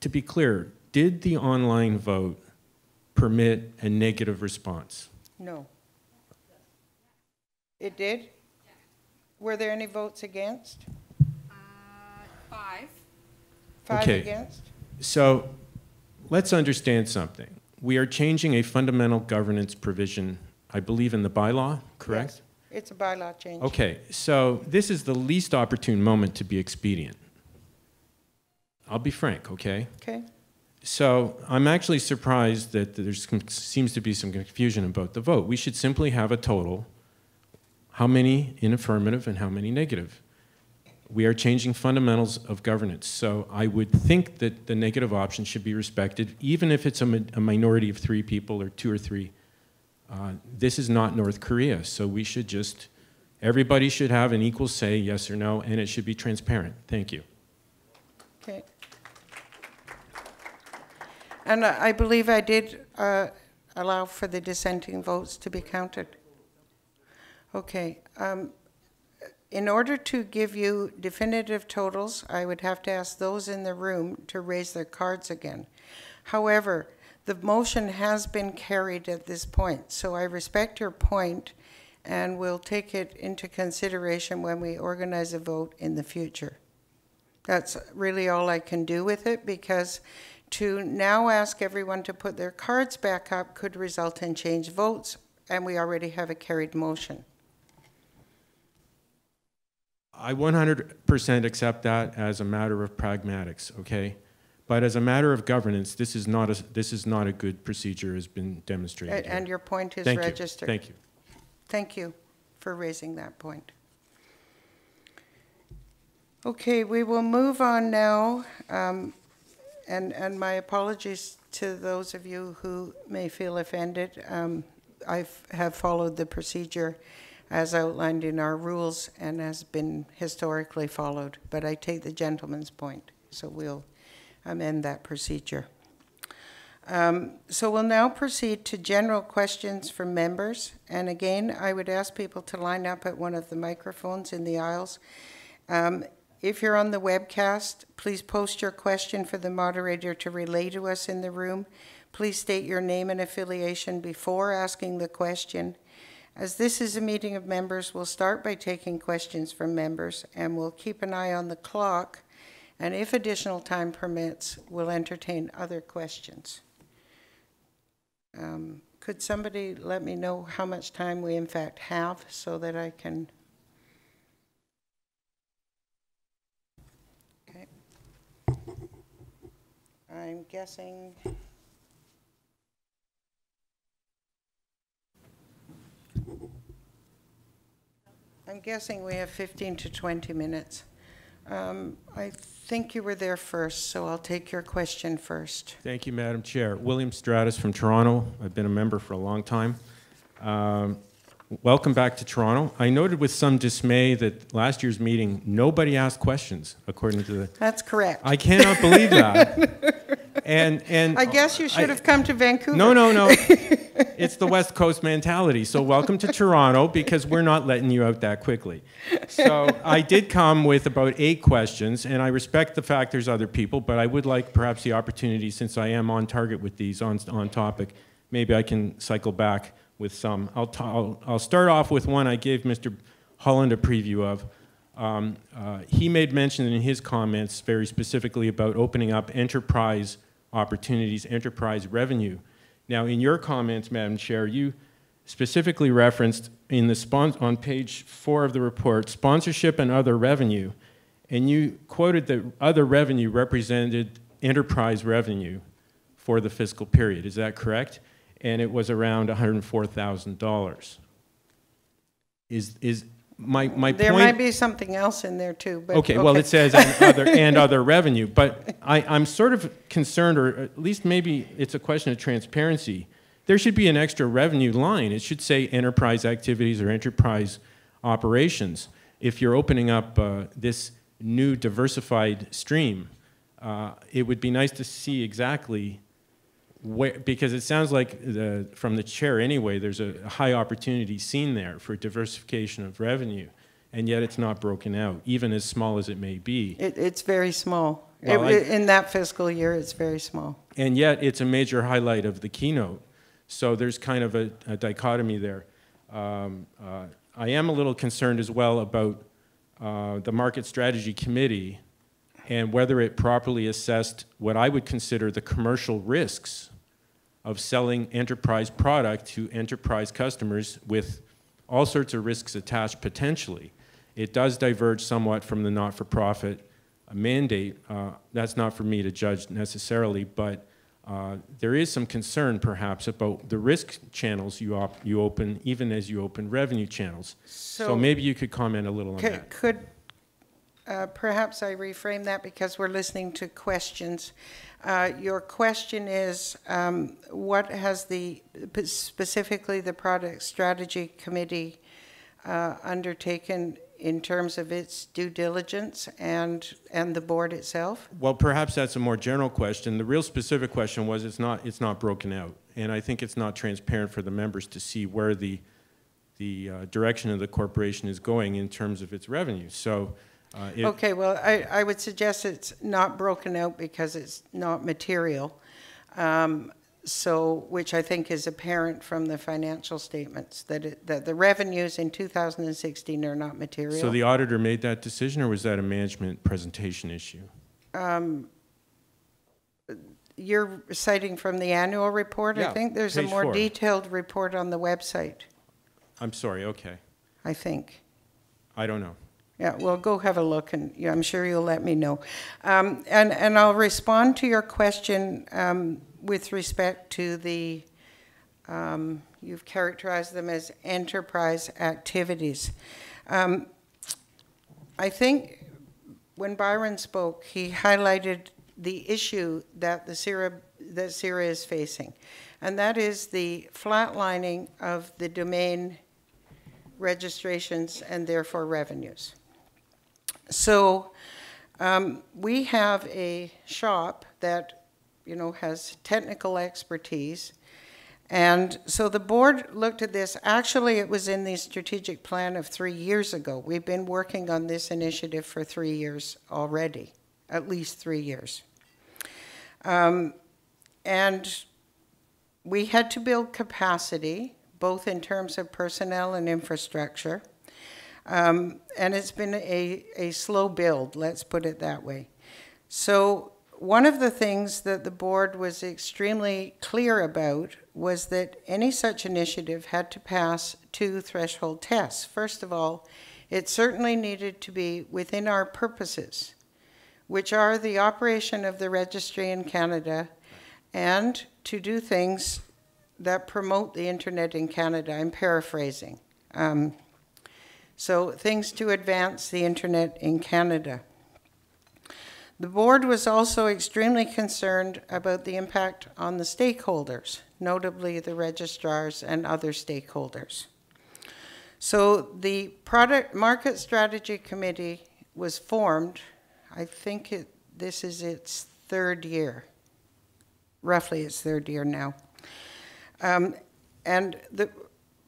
to be clear, did the online vote permit a negative response? No. It did? Were there any votes against? Uh, five. Five Okay. against? So let's understand something. We are changing a fundamental governance provision, I believe, in the bylaw, correct? Yes. It's a bylaw change. Okay, so this is the least opportune moment to be expedient. I'll be frank, okay? Okay, So I'm actually surprised that there seems to be some confusion about the vote. We should simply have a total, how many in affirmative and how many negative. We are changing fundamentals of governance, so I would think that the negative option should be respected, even if it's a, a minority of three people or two or three. Uh, this is not North Korea, so we should just, everybody should have an equal say, yes or no, and it should be transparent. Thank you. okay. And I I believe I did uh, allow for the dissenting votes to be counted. Okay. um, In order to give you definitive totals, I would have to ask those in the room to raise their cards again. However, the motion has been carried at this point, so I respect your point and will take it into consideration when we organize a vote in the future. That's really all I can do with it because to now ask everyone to put their cards back up could result in changed votes, and we already have a carried motion. I 100% accept that as a matter of pragmatics, okay? But as a matter of governance, this is not a, this is not a good procedure has been demonstrated here. And your point is Thank you. registered. Thank you. Thank you for raising that point. Okay, we will move on now, um, and, and my apologies to those of you who may feel offended. Um, I have followed the procedure as outlined in our rules and has been historically followed, but I take the gentleman's point, so we'll amend that procedure. Um, So we'll now proceed to general questions from members. And again, I would ask people to line up at one of the microphones in the aisles. Um, If you're on the webcast, please post your question for the moderator to relay to us in the room. Please state your name and affiliation before asking the question. As this is a meeting of members, we'll start by taking questions from members, and we'll keep an eye on the clock. And if additional time permits, we'll entertain other questions. Um, Could somebody let me know how much time we in fact have so that I can? Okay. I'm guessing. I'm guessing we have 15 to 20 minutes. Um, I think you were there first, so I'll take your question first. Thank you, Madam Chair. William Stratus from Toronto. I've been a member for a long time. Um, Welcome back to Toronto. I noted with some dismay that last year's meeting, nobody asked questions, according to the, That's correct. I cannot believe that. <laughs> And, and. I guess you should I- have come to Vancouver. No, no, no. <laughs> It's the West Coast mentality. So welcome to Toronto because we're not letting you out that quickly. So I did come with about eight questions, and I respect the fact there's other people, but I would like perhaps the opportunity, since I am on target with these on, on topic, maybe I can cycle back with some. I'll, ta- I'll, I'll start off with one I gave Mr. Holland a preview of. Um, uh, he made mention in his comments very specifically about opening up enterprise opportunities, enterprise revenue. Now, in your comments, Madam Chair, you specifically referenced in the on page four of the report sponsorship and other revenue, and you quoted that other revenue represented enterprise revenue for the fiscal period. Is that correct? And it was around $104,000. Is is my my There point? might be something else in there too, but. Okay, well, it says and other, and other <laughs> revenue, but I, I'm sort of concerned, or at least maybe it's a question of transparency. There should be an extra revenue line. It should say enterprise activities or enterprise operations. If you're opening up uh, this new diversified stream, uh, it would be nice to see exactly where, because it sounds like the, from the chair anyway, there's a high opportunity seen there for diversification of revenue, and yet it's not broken out, even as small as it may be. It, it's very small. Well, It- I- In that fiscal year, it's very small. And yet it's a major highlight of the keynote. So there's kind of a, a dichotomy there. Um, uh, I am a little concerned as well about uh, the Market Strategy Committee and whether it properly assessed what I would consider the commercial risks of selling enterprise product to enterprise customers with all sorts of risks attached potentially. It does diverge somewhat from the not-for-profit uh, mandate. Uh, That's not for me to judge necessarily, but uh, there is some concern perhaps about the risk channels you, op- you open, even as you open revenue channels. So So- maybe you could comment a little on that. Could, uh, perhaps I reframe that because we're listening to questions. Uh, Your question is, um, what has the, specifically the Product Strategy Committee uh, undertaken in terms of its due diligence and, and the board itself? Well, perhaps that's a more general question. The real specific question was it's not, it's not broken out. And I think it's not transparent for the members to see where the, the uh, direction of the corporation is going in terms of its revenue. So uh, it, Okay, well, I, I would suggest it's not broken out because it's not material. Um, So, which I think is apparent from the financial statements, that it, that the revenues in 2016 are not material. so the auditor made that decision, or was that a management presentation issue? You're citing from the annual report, I think? There's a more four. detailed report on the website, I'm sorry, okay. I think. I don't know. Yeah, well, go have a look, and yeah, I'm sure you'll let me know. Um, And, and I'll respond to your question um, with respect to the, um, you've characterized them as enterprise activities. Um, I think when Byron spoke, he highlighted the issue that the CIRA, that CIRA is facing, and that is the flatlining of the domain registrations and therefore revenues. So um, we have a shop that, you know, has technical expertise. And so the board looked at this. Actually, it was in the strategic plan of three years ago. We've been working on this initiative for three years already, at least three years. Um, and we had to build capacity, both in terms of personnel and infrastructure. Um, and it's been a, a slow build, let's put it that way. So, one of the things that the board was extremely clear about was that any such initiative had to pass two threshold tests. First of all, it certainly needed to be within our purposes, which are the operation of the registry in Canada and to do things that promote the internet in Canada. I'm paraphrasing. Um, so things to advance the internet in Canada. The board was also extremely concerned about the impact on the stakeholders, notably the registrars and other stakeholders. So the Product Market Strategy Committee was formed, I think it, this is its third year, roughly its third year now. Um, and the,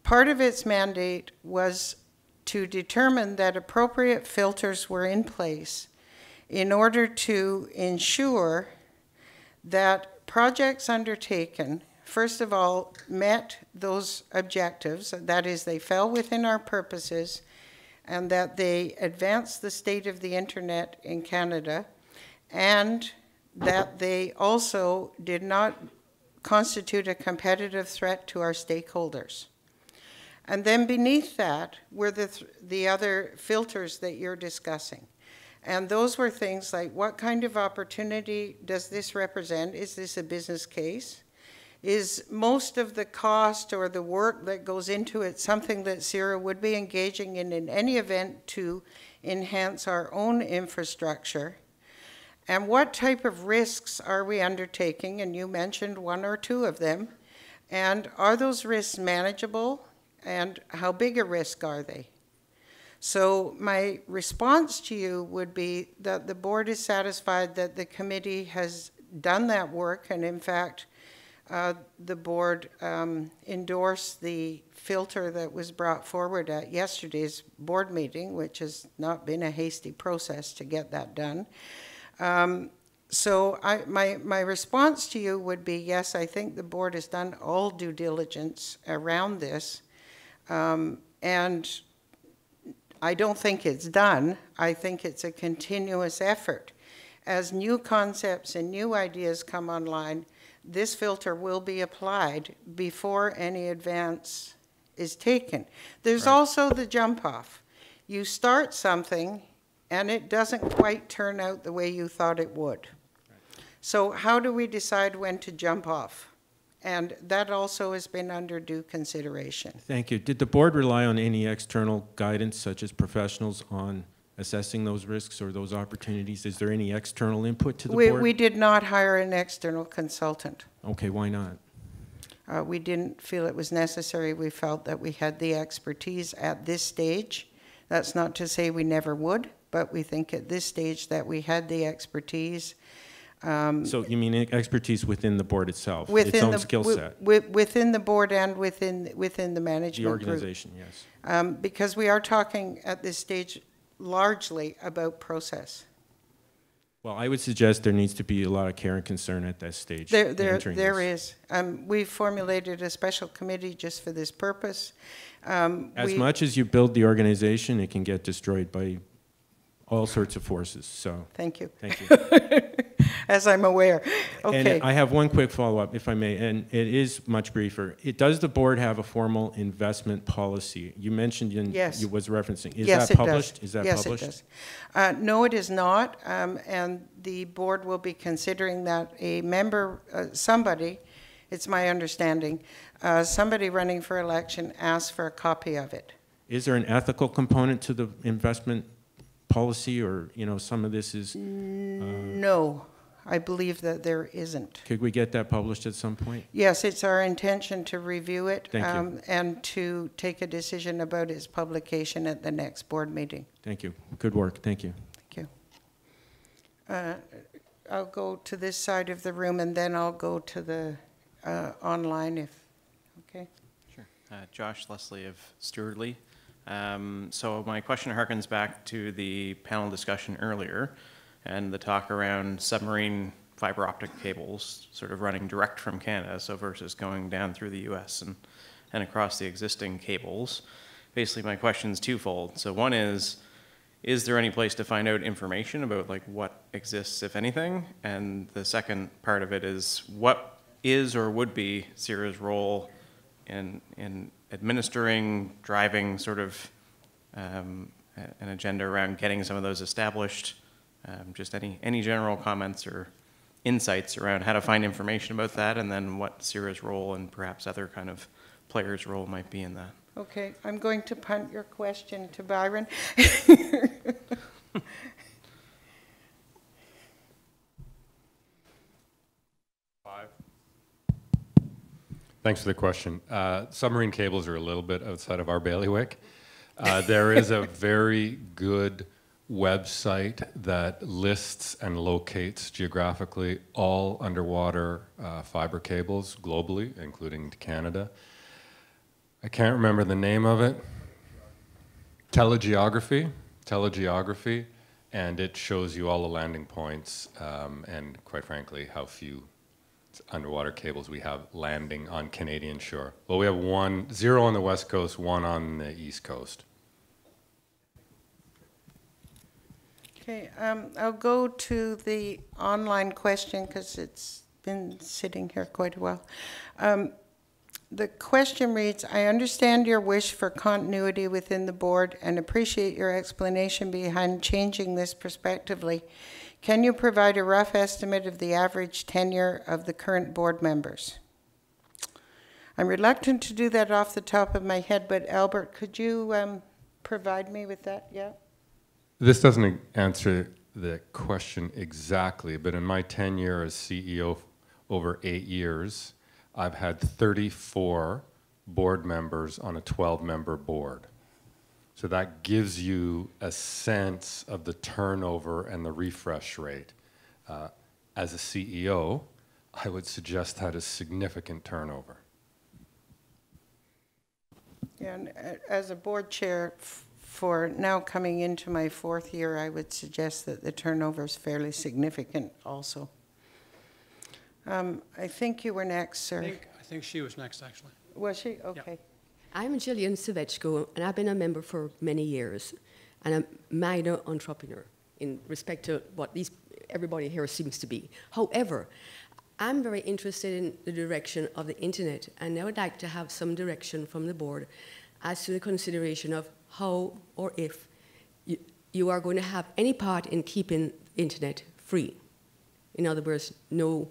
part of its mandate was to determine that appropriate filters were in place in order to ensure that projects undertaken, first of all, met those objectives, that is, they fell within our purposes, and that they advanced the state of the internet in Canada, and that they also did not constitute a competitive threat to our stakeholders. And then beneath that were the, th- the other filters that you're discussing. And those were things like what kind of opportunity does this represent? Is this a business case? Is most of the cost or the work that goes into it something that CIRA would be engaging in in any event to enhance our own infrastructure? And what type of risks are we undertaking? And you mentioned one or two of them. And are those risks manageable? And how big a risk are they? So my response to you would be that the board is satisfied that the committee has done that work, and in fact, uh, the board um, endorsed the filter that was brought forward at yesterday's board meeting, which has not been a hasty process to get that done. Um, so I, my, my response to you would be, yes, I think the board has done all due diligence around this. Um, and I don't think it's done. I think it's a continuous effort. As new concepts and new ideas come online, this filter will be applied before any advance is taken. There's Right. also the jump off. You start something and it doesn't quite turn out the way you thought it would. So how do we decide when to jump off? And that also has been under due consideration. Thank you. Did the board rely on any external guidance, such as professionals, on assessing those risks or those opportunities? Is there any external input to the We, board? we did not hire an external consultant. Okay, why not? Uh, we didn't feel it was necessary. We felt that we had the expertise at this stage. That's not to say we never would, but we think at this stage that we had the expertise. Um, So you mean expertise within the board itself, its within own the skill set? wi- within the board and within within the The management group. organization, yes. Um, because we are talking at this stage largely about process. Well, I would suggest there needs to be a lot of care and concern at that stage. There, there, there this. Um, we formulated a special committee just for this purpose. Um, As we- much as you build the organization, it can get destroyed by all sorts of forces, so, Thank you. thank you. <laughs> <laughs> As I'm aware. Okay. And I have one quick follow-up, if I may, and it is much briefer. It, does the board have a formal investment policy? You mentioned in, Yes. you was referencing. Is Yes, that it does. published? Is that Yes, it published? does. Uh, No, it is not, um, and the board will be considering that a member, uh, somebody, it's my understanding, uh, somebody running for election asked for a copy of it. Is there an ethical component to the investment policy, or, you know, some of this is, No, I believe that there isn't. could we get that published at some point? Yes, it's our intention to review it. Um, And to take a decision about its publication at the next board meeting. Thank you. Good work. Thank you. Thank you. Uh, I'll go to this side of the room, and then I'll go to the uh, online if, okay? Sure. Uh, Josh Leslie of Stewardly. Um, so my question harkens back to the panel discussion earlier and the talk around submarine fiber optic cables sort of running direct from Canada, so versus going down through the US and, and across the existing cables. Basically, my question is twofold. So one is, is there any place to find out information about like what exists, if anything? And the second part of it is, what is or would be CIRA's role in, in administering, driving sort of um, an agenda around getting some of those established? Um, just any, any general comments or insights around how to find information about that and then what CIRA's role and perhaps other kind of players' role might be in that. Okay, I'm going to punt your question to Byron. Five. Thanks for the question. Uh, submarine cables are a little bit outside of our bailiwick. Uh, there is a very good website that lists and locates geographically all underwater uh, fiber cables globally, including to Canada. I can't remember the name of it. Telegeography, telegeography, and it shows you all the landing points um, and, quite frankly, how few underwater cables we have landing on Canadian shore. Well, we have one, zero on the west coast, one on the east coast. Okay, um, I'll go to the online question because it's been sitting here quite a while. Um, the question reads, I understand your wish for continuity within the board and appreciate your explanation behind changing this prospectively. Can you provide a rough estimate of the average tenure of the current board members? I'm reluctant to do that off the top of my head, but Albert, could you um, provide me with that? Yeah? This doesn't answer the question exactly, but in my tenure as CEO over eight years, I've had 34 board members on a 12 member board. So that gives you a sense of the turnover and the refresh rate. Uh, as a CEO, I would suggest that is significant turnover. And uh, as a board chair for now coming into my fourth year, I would suggest that the turnover is fairly significant also. Um, I think you were next, I sir. think, I think she was next, actually. Was she? Okay. I'm Jillian Savechko, and I've been a member for many years, and a minor entrepreneur in respect to what these everybody here seems to be. However, I'm very interested in the direction of the internet, and I would like to have some direction from the board as to the consideration of how or if you, you are going to have any part in keeping internet free. In other words, no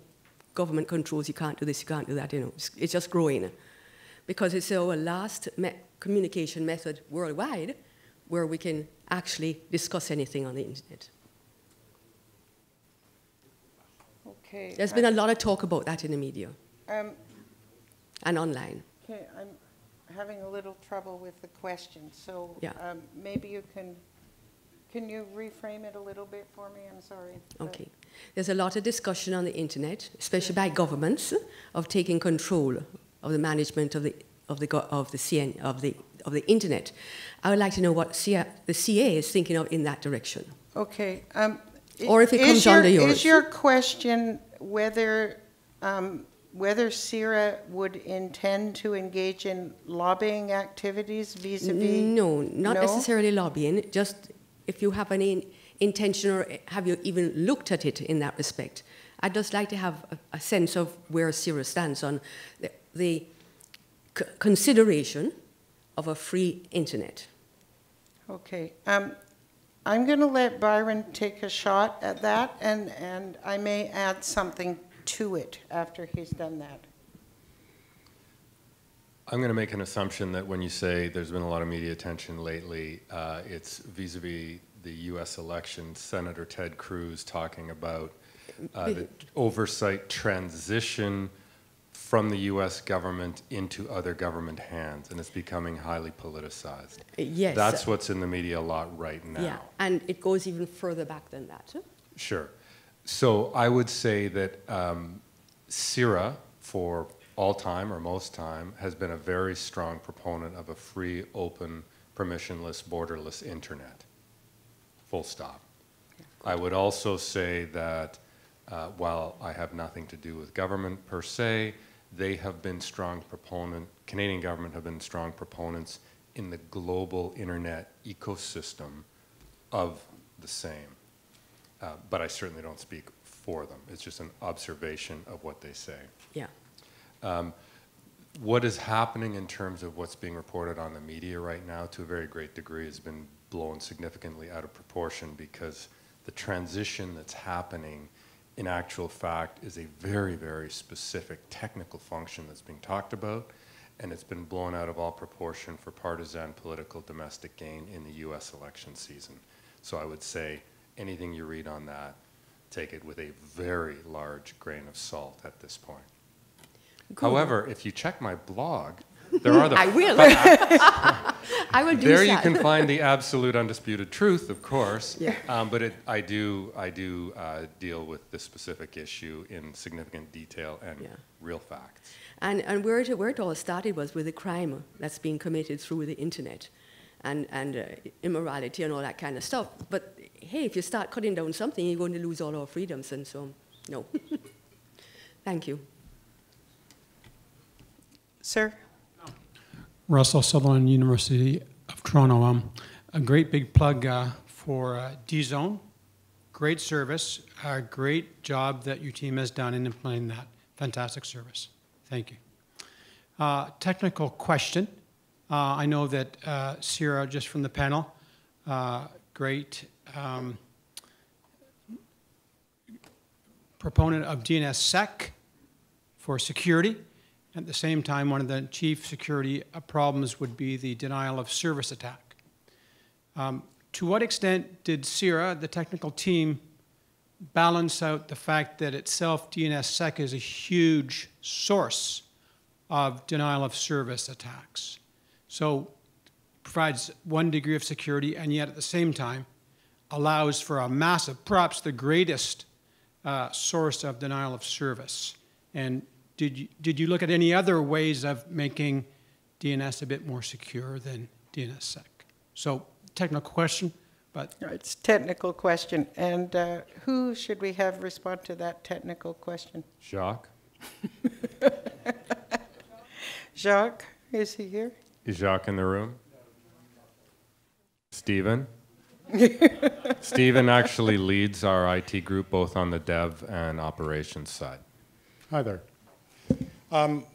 government controls, you can't do this, you can't do that, you know, it's, it's just growing. Because it's our last me- communication method worldwide where we can actually discuss anything on the internet. Okay. There's been a lot of talk about that in the media Um, and online. okay, I'm having a little trouble with the question, so Yeah. um, maybe you can, can you reframe it a little bit for me? I'm sorry. but- Okay. There's a lot of discussion on the internet, especially by governments, of taking control of the management of the of the go- of the CN, of the of the internet. I would like to know what CA, the CA is thinking of in that direction. Okay. um, i- Or if it is comes your- under yours. Is your question whether, um, whether CIRA would intend to engage in lobbying activities vis-à-vis? No, not No? necessarily lobbying. Just if you have any intention or have you even looked at it in that respect. I'd just like to have a, a sense of where CIRA stands on the, the c- consideration of a free internet. Okay. um, I'm going to let Byron take a shot at that, and, and I may add something to it after he's done that. I'm going to make an assumption that when you say there's been a lot of media attention lately, uh, it's vis-a-vis the U.S. election. Senator Ted Cruz talking about uh, the oversight transition from the U.S. government into other government hands, and it's becoming highly politicized. Yes. That's what's in the media a lot right now. Yeah, and it goes even further back than that. Sure. So I would say that um, CIRA, for all time or most time, has been a very strong proponent of a free, open, permissionless, borderless internet. Full stop. I would also say that uh, while I have nothing to do with government per se, they have been strong proponent, Canadian government have been strong proponents in the global internet ecosystem of the same. Uh, but I certainly don't speak for them. It's just an observation of what they say. Yeah. What is happening in terms of what's being reported on the media right now, to a very great degree, has been blown significantly out of proportion because the transition that's happening, in actual fact, is a very, very specific technical function that's being talked about, and it's been blown out of all proportion for partisan political domestic gain in the U.S. election season. So I would say anything you read on that, take it with a very large grain of salt at this point. However, if you check my blog, there are the <laughs> I will. <laughs> <laughs> I will do there you can find the absolute undisputed truth, of course. Yeah. Um, but it, I do, I do uh, deal with this specific issue in significant detail and Yeah. real facts. And, and where, it, where it all started was with a crime that's being committed through the internet and, and uh, immorality and all that kind of stuff. But hey, if you start cutting down something, you're going to lose all our freedoms. And so, no. <laughs> Thank you. Sir? Russell Sutherland, University of Toronto. Um, a great big plug uh, for uh, D-Zone. Great service, a great job that your team has done in implementing that. Fantastic service. Thank you. Uh, technical question. Uh, I know that uh, CIRA, just from the panel, uh, great um, proponent of DNSSEC for security. At the same time, one of the chief security uh, problems would be the denial of service attack. Um, to what extent did CIRA, the technical team, balance out the fact that itself DNSSEC is a huge source of denial of service attacks? So provides one degree of security and yet at the same time allows for a massive, perhaps the greatest uh, source of denial of service. And did you, did you look at any other ways of making DNS a bit more secure than DNSSEC? So technical question, but It's a technical question, and uh, who should we have respond to that technical question? Jacques? <laughs> Jacques, is he here? Is Jacques in the room? Stephen? <laughs> Stephen actually leads our IT group both on the dev and operations side. Hi there. Um,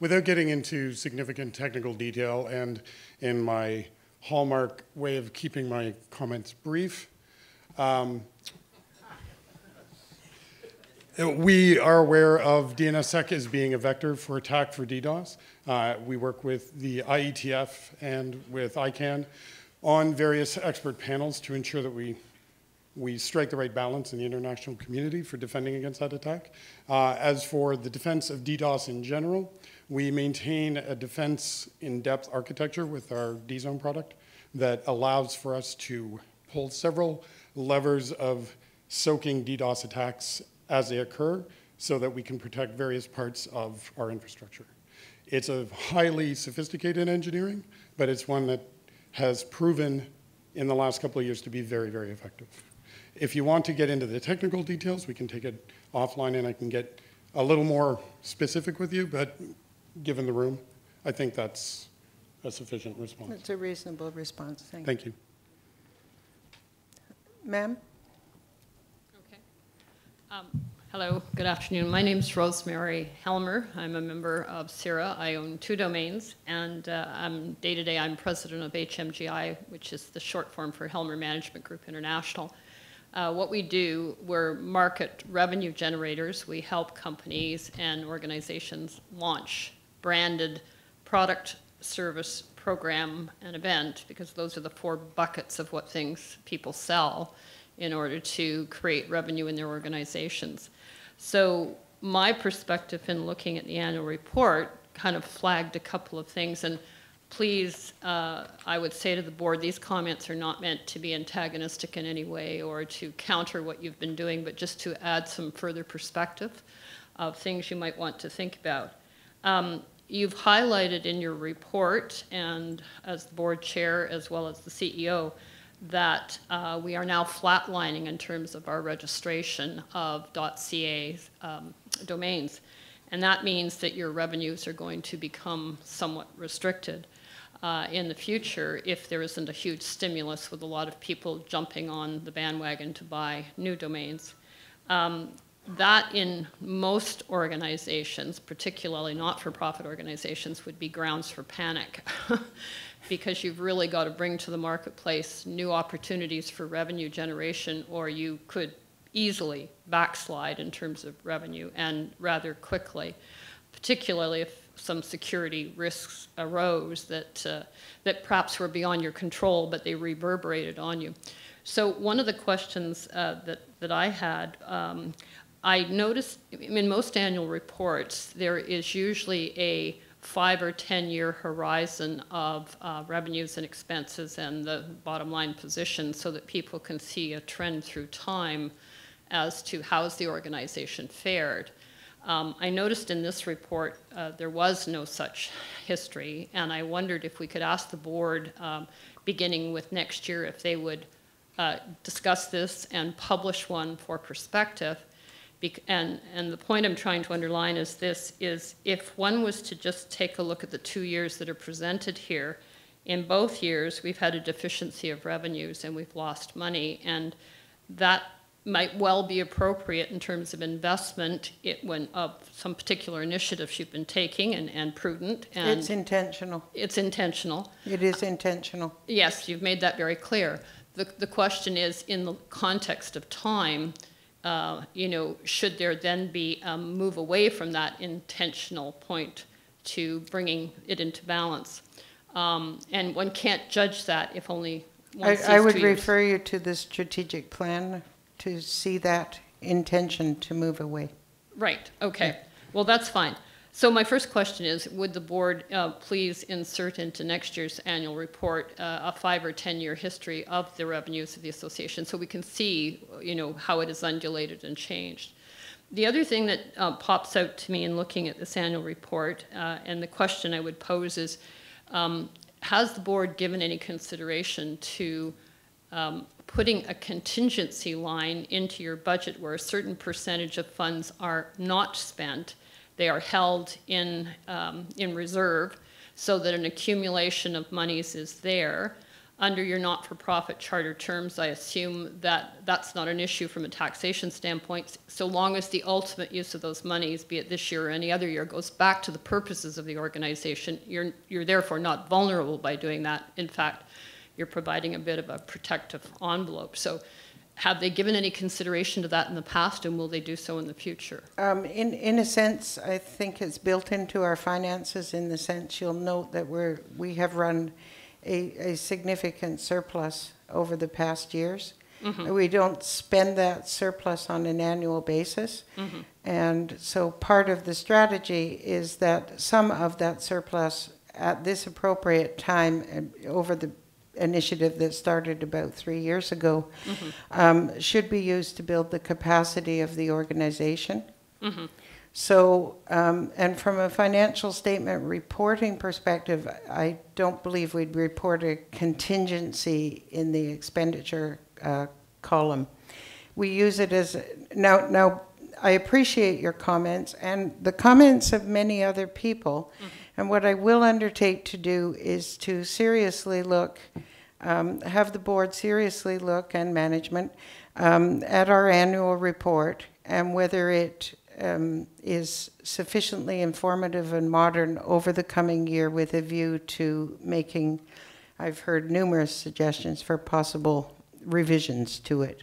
Without getting into significant technical detail and in my hallmark way of keeping my comments brief, um, we are aware of DNSSEC as being a vector for attack for DDoS. Uh, We work with the IETF and with ICANN on various expert panels to ensure that we we strike the right balance in the international community for defending against that attack. Uh, as for the defense of DDoS in general, we maintain a defense in-depth architecture with our D-Zone product that allows for us to pull several levers of soaking DDoS attacks as they occur so that we can protect various parts of our infrastructure. It's a highly sophisticated engineering, but it's one that has proven in the last couple of years to be very, very effective. If you want to get into the technical details, we can take it offline and I can get a little more specific with you, but given the room, I think that's a sufficient response. It's a reasonable response, thank you. Thank you. Ma'am? Um, Hello, good afternoon. My name is Rosemary Helmer. I'm a member of CIRA. I own two domains, and uh, I'm day-to-day, I'm president of HMGI, which is the short form for Helmer Management Group International. Uh, What we do, we're market revenue generators. We help companies and organizations launch branded product, service, program, and event, because those are the four buckets of what things people sell in order to create revenue in their organizations. So my perspective in looking at the annual report kind of flagged a couple of things, and please, uh, I would say to the board, these comments are not meant to be antagonistic in any way or to counter what you've been doing, but just to add some further perspective of things you might want to think about. Um, you've highlighted in your report, and as the board chair as well as the CEO, that uh, we are now flatlining in terms of our registration of .ca um, domains. And that means that your revenues are going to become somewhat restricted uh, in the future if there isn't a huge stimulus with a lot of people jumping on the bandwagon to buy new domains. Um, that in most organizations, particularly not-for-profit organizations, would be grounds for panic. <laughs> because you've really got to bring to the marketplace new opportunities for revenue generation, or you could easily backslide in terms of revenue and rather quickly, particularly if some security risks arose that, uh, that perhaps were beyond your control, but they reverberated on you. So one of the questions uh, that, that I had, um, I noticed in most annual reports, there is usually a five or 10-year horizon of uh, revenues and expenses and the bottom line position so that people can see a trend through time as to how's the organization fared. Um, I noticed in this report uh, there was no such history, and I wondered if we could ask the board, um, beginning with next year, if they would uh, discuss this and publish one for perspective. Bec- and, and the point I'm trying to underline is this, is if one was to just take a look at the two years that are presented here, in both years, we've had a deficiency of revenues and we've lost money, and that might well be appropriate in terms of investment it, when, of some particular initiatives you've been taking and, and prudent, and It's intentional. it's intentional. It is intentional. Yes, you've made that very clear. The, the question is, in the context of time, uh, you know, should there then be a move away from that intentional point to bringing it into balance? Um, and one can't judge that if only one I, I would refer you to the strategic plan to see that intention to move away. Right, okay. Well, that's fine. So my first question is, would the board uh, please insert into next year's annual report uh, a five or 10-year history of the revenues of the association so we can see, you know, how it has undulated and changed? The other thing that uh, pops out to me in looking at this annual report, uh, and the question I would pose is, um, has the board given any consideration to um, putting a contingency line into your budget where a certain percentage of funds are not spent, they are held in, um, in reserve, so that an accumulation of monies is there. Under your not-for-profit charter terms, I assume that that's not an issue from a taxation standpoint, so long as the ultimate use of those monies, be it this year or any other year, goes back to the purposes of the organization, you're, you're therefore not vulnerable by doing that. In fact, you're providing a bit of a protective envelope. So have they given any consideration to that in the past, and will they do so in the future? Um, in, in a sense, I think it's built into our finances in the sense you'll note that we're, we have run a, a significant surplus over the past years. Mm-hmm. We don't spend that surplus on an annual basis. Mm-hmm. And so part of the strategy is that some of that surplus at this appropriate time uh, over the initiative that started about three years ago um, should be used to build the capacity of the organization. So, um, and from a financial statement reporting perspective, I don't believe we'd report a contingency in the expenditure uh, column. We use it as, now, now, I appreciate your comments and the comments of many other people. And what I will undertake to do is to seriously look, um, have the board seriously look and management um, at our annual report and whether it um, is sufficiently informative and modern over the coming year with a view to making, I've heard numerous suggestions for possible revisions to it.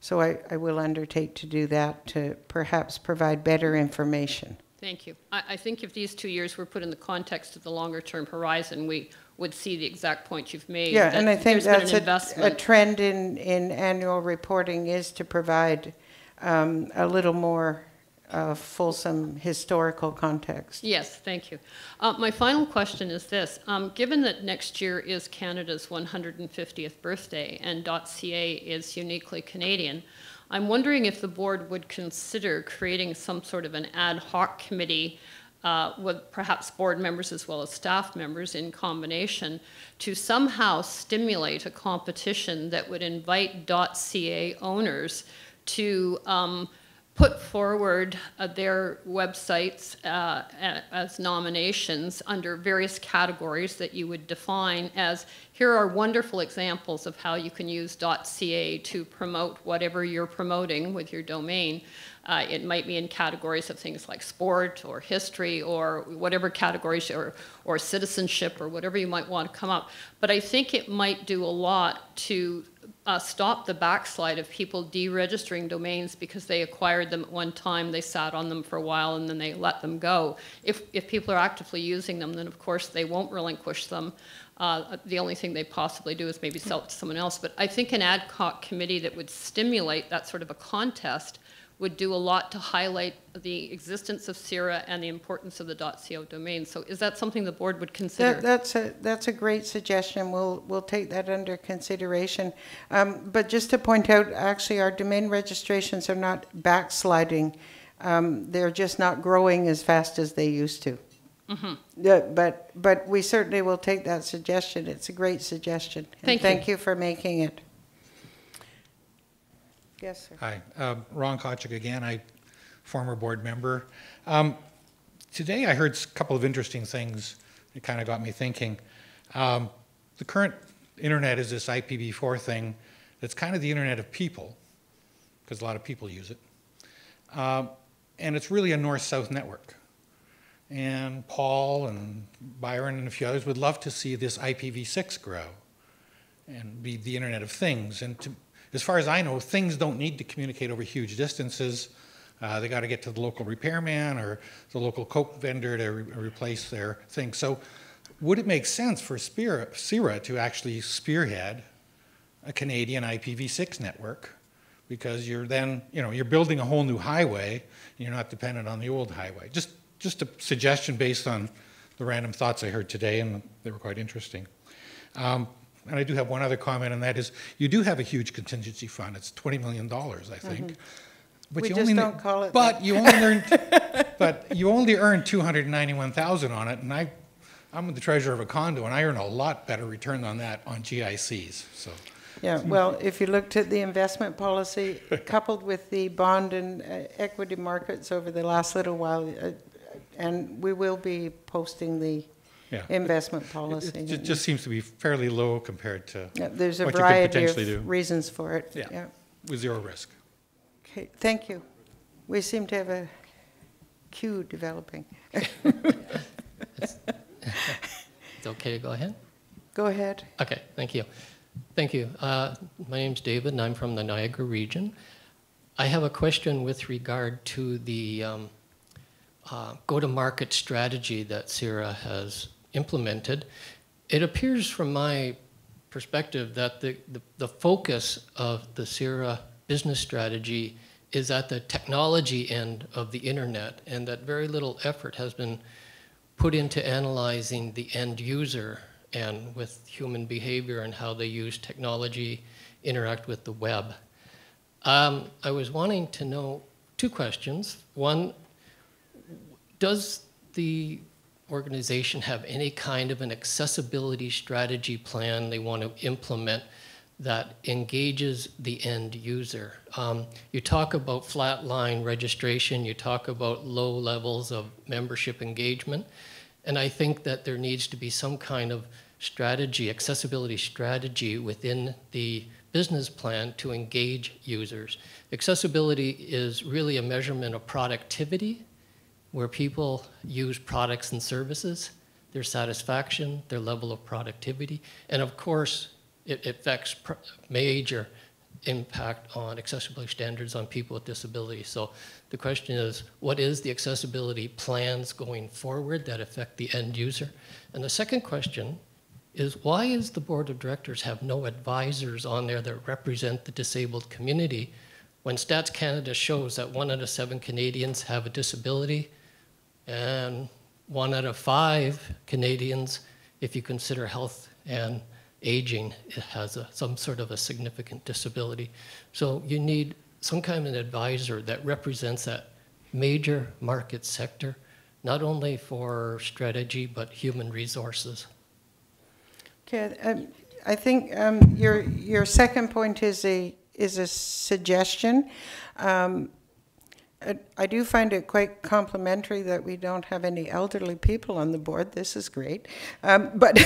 So I, I will undertake to do that to perhaps provide better information. Thank you. I, I think if these two years were put in the context of the longer-term horizon, we would see the exact point you've made. Yeah, and I think that's a, a trend in, in annual reporting is to provide um, a little more uh, fulsome historical context. Yes, thank you. Uh, My final question is this. Um, Given that next year is Canada's 150th birthday and .ca is uniquely Canadian, I'm wondering if the board would consider creating some sort of an ad hoc committee uh, with perhaps board members as well as staff members in combination to somehow stimulate a competition that would invite .ca owners to um, put forward uh, their websites uh, as nominations under various categories that you would define as here are wonderful examples of how you can use .ca to promote whatever you're promoting with your domain. Uh, it might be in categories of things like sport or history or whatever categories or, or citizenship or whatever you might want to come up. But I think it might do a lot to uh, stop the backslide of people deregistering domains because they acquired them at one time, they sat on them for a while, and then they let them go. If, if people are actively using them, then of course they won't relinquish them. Uh, the only thing they possibly do is maybe sell it to someone else. But I think an ad hoc committee that would stimulate that sort of a contest would do a lot to highlight the existence of CIRA and the importance of the .co domain. So is that something the board would consider? That, that's a, that's a great suggestion. We'll, we'll take that under consideration. Um, but just to point out, actually, our domain registrations are not backsliding. Um, they're just not growing as fast as they used to. Yeah, but, but we certainly will take that suggestion. It's a great suggestion. And Thank you. Thank you for making it. Yes, sir. Hi, uh, Ron Kochek again, I, former board member. Um, Today I heard a couple of interesting things It kind of got me thinking. Um, The current internet is this IPv4 thing that's kind of the internet of people, because a lot of people use it. Um, And it's really a north-south network. And Paul and Byron and a few others would love to see this IPv6 grow and be the Internet of Things. And to, as far as I know, things don't need to communicate over huge distances. Uh, they got to get to the local repairman or the local coke vendor to re- replace their thing. So, would it make sense for Spira, CIRA to actually spearhead a Canadian IPv6 network? Because you're then, you know, you're building a whole new highway, and you're not dependent on the old highway. Just, just a suggestion based on the random thoughts I heard today, and they were quite interesting. Um, and I do have one other comment, and that is, you do have a huge contingency fund. It's $20 million, I think. But Mm-hmm. We you just only, don't call it But that. you only earned, <laughs> but you only earned 291,000 on it, and I, I'm the treasurer of a condo, and I earn a lot better return on that on GICs, so. Yeah, well, if you looked at the investment policy <laughs> coupled with the bond and uh, equity markets over the last little while, uh, and we will be posting the Yeah. investment policy. It ju- just seems to be fairly low compared to Yeah, There's a what you could variety potentially do. of reasons for it. Yeah. with zero risk. Okay, thank you. We seem to have a queue developing. <laughs> It's okay to go ahead? Go ahead. Okay, thank you. Thank you. Uh, My name's David, and I'm from the Niagara region. I have a question with regard to the um, uh, go-to-market strategy that CIRA has implemented. It appears from my perspective that the, the, the focus of the CIRA business strategy is at the technology end of the internet, and that very little effort has been put into analyzing the end user and with human behavior and how they use technology, interact with the web. Um, I was wanting to know two questions. One, does the organization have any kind of an accessibility strategy plan they want to implement that engages the end user? Um, you talk about flatline registration, you talk about low levels of membership engagement, and I think that there needs to be some kind of strategy, accessibility strategy within the business plan to engage users. Accessibility is really a measurement of productivity where people use products and services, their satisfaction, their level of productivity, and of course, it affects major impact on accessibility standards on people with disabilities. So the question is, what is the accessibility plans going forward that affect the end user? And the second question is, why is the board of directors have no advisors on there that represent the disabled community when Stats Canada shows that one out of seven Canadians have a disability and one out of five Canadians, if you consider health and aging, it has a, some sort of a significant disability. So you need some kind of an advisor that represents that major market sector, not only for strategy, but human resources. Okay, um, I think um, your, your second point is a, is a suggestion. Um, I- do find it quite complimentary that we don't have any elderly people on the board. This is great. Um, <laughs> But,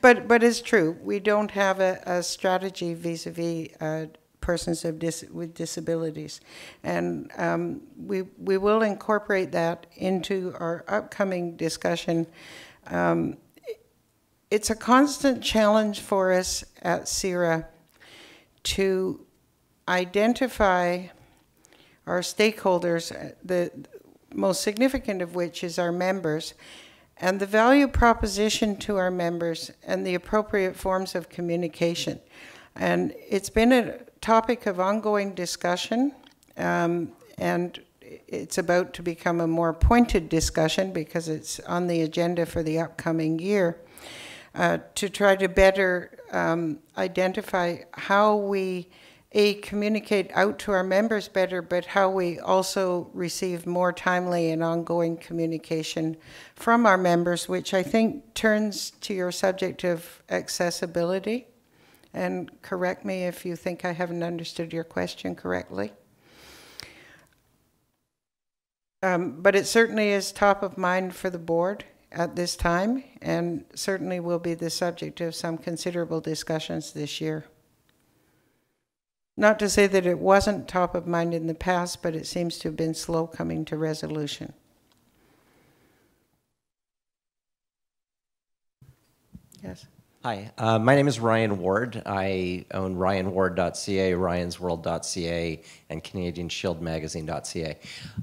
but, but it's true, we don't have a, a strategy vis-à-vis uh, persons dis, with disabilities. And um, we, we will incorporate that into our upcoming discussion. Um, It's a constant challenge for us at CIRA to identify our stakeholders, uh, the most significant of which is our members, and the value proposition to our members and the appropriate forms of communication. And it's been a topic of ongoing discussion, um, and it's about to become a more pointed discussion because it's on the agenda for the upcoming year, uh, to try to better um, identify how we, A, communicate out to our members better, but how we also receive more timely and ongoing communication from our members, which I think turns to your subject of accessibility. And correct me if you think I haven't understood your question correctly. Um, but it certainly is top of mind for the board at this time, and certainly will be the subject of some considerable discussions this year. Not to say that it wasn't top of mind in the past, but it seems to have been slow coming to resolution. Yes. Hi, uh, my name is Ryan Ward. I own ryanward.ca, ryansworld.ca, and canadianshieldmagazine.ca.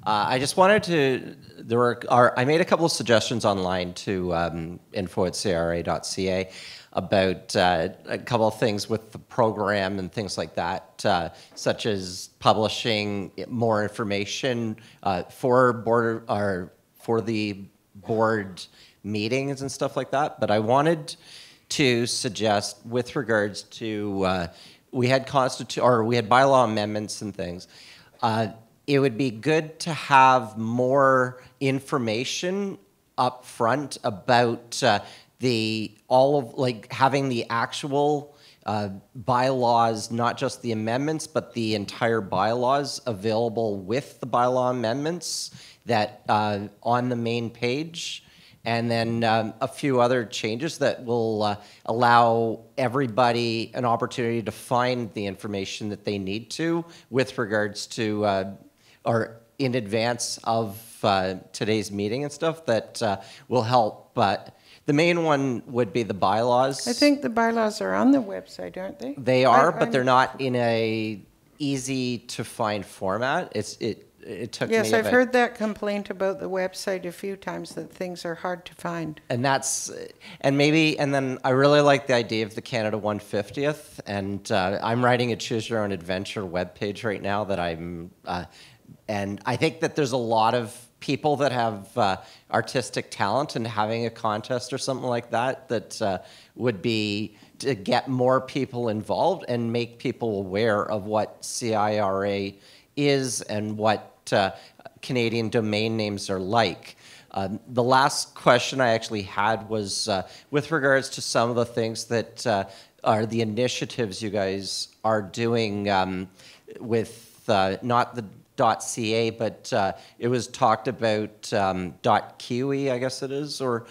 Uh, I just wanted to, there were, are, I made a couple of suggestions online to um, info at cira.ca about uh, a couple of things with the program and things like that, uh, such as publishing more information uh, for board or for the board meetings and stuff like that. But I wanted to suggest with regards to uh, we had constitu- or we had bylaw amendments and things. Uh, it would be good to have more information up front about uh, the all of like having the actual uh, bylaws, not just the amendments, but the entire bylaws available with the bylaw amendments that uh, on the main page and then um, a few other changes that will uh, allow everybody an opportunity to find the information that they need to with regards to uh, or in advance of uh, today's meeting and stuff that uh, will help. The main one would be the bylaws. I think the bylaws are on the website, aren't they? They are, I- but they're not in a easy to find format. It's it it took Yes, I've heard that complaint about the website a few times, that things are hard to find. and that's and maybe and then I really like the idea of the Canada 150th, and uh, I'm writing a choose your own adventure webpage right now that I'm, uh, and I think that there's a lot of people that have uh, artistic talent, and having a contest or something like that that uh, would be to get more people involved and make people aware of what CIRA is and what uh, Canadian domain names are like. Um, the last question I actually had was uh, with regards to some of the things that uh, are the initiatives you guys are doing um, with uh, not the .ca, but uh, it was talked about um, .kiwi, I guess it is, or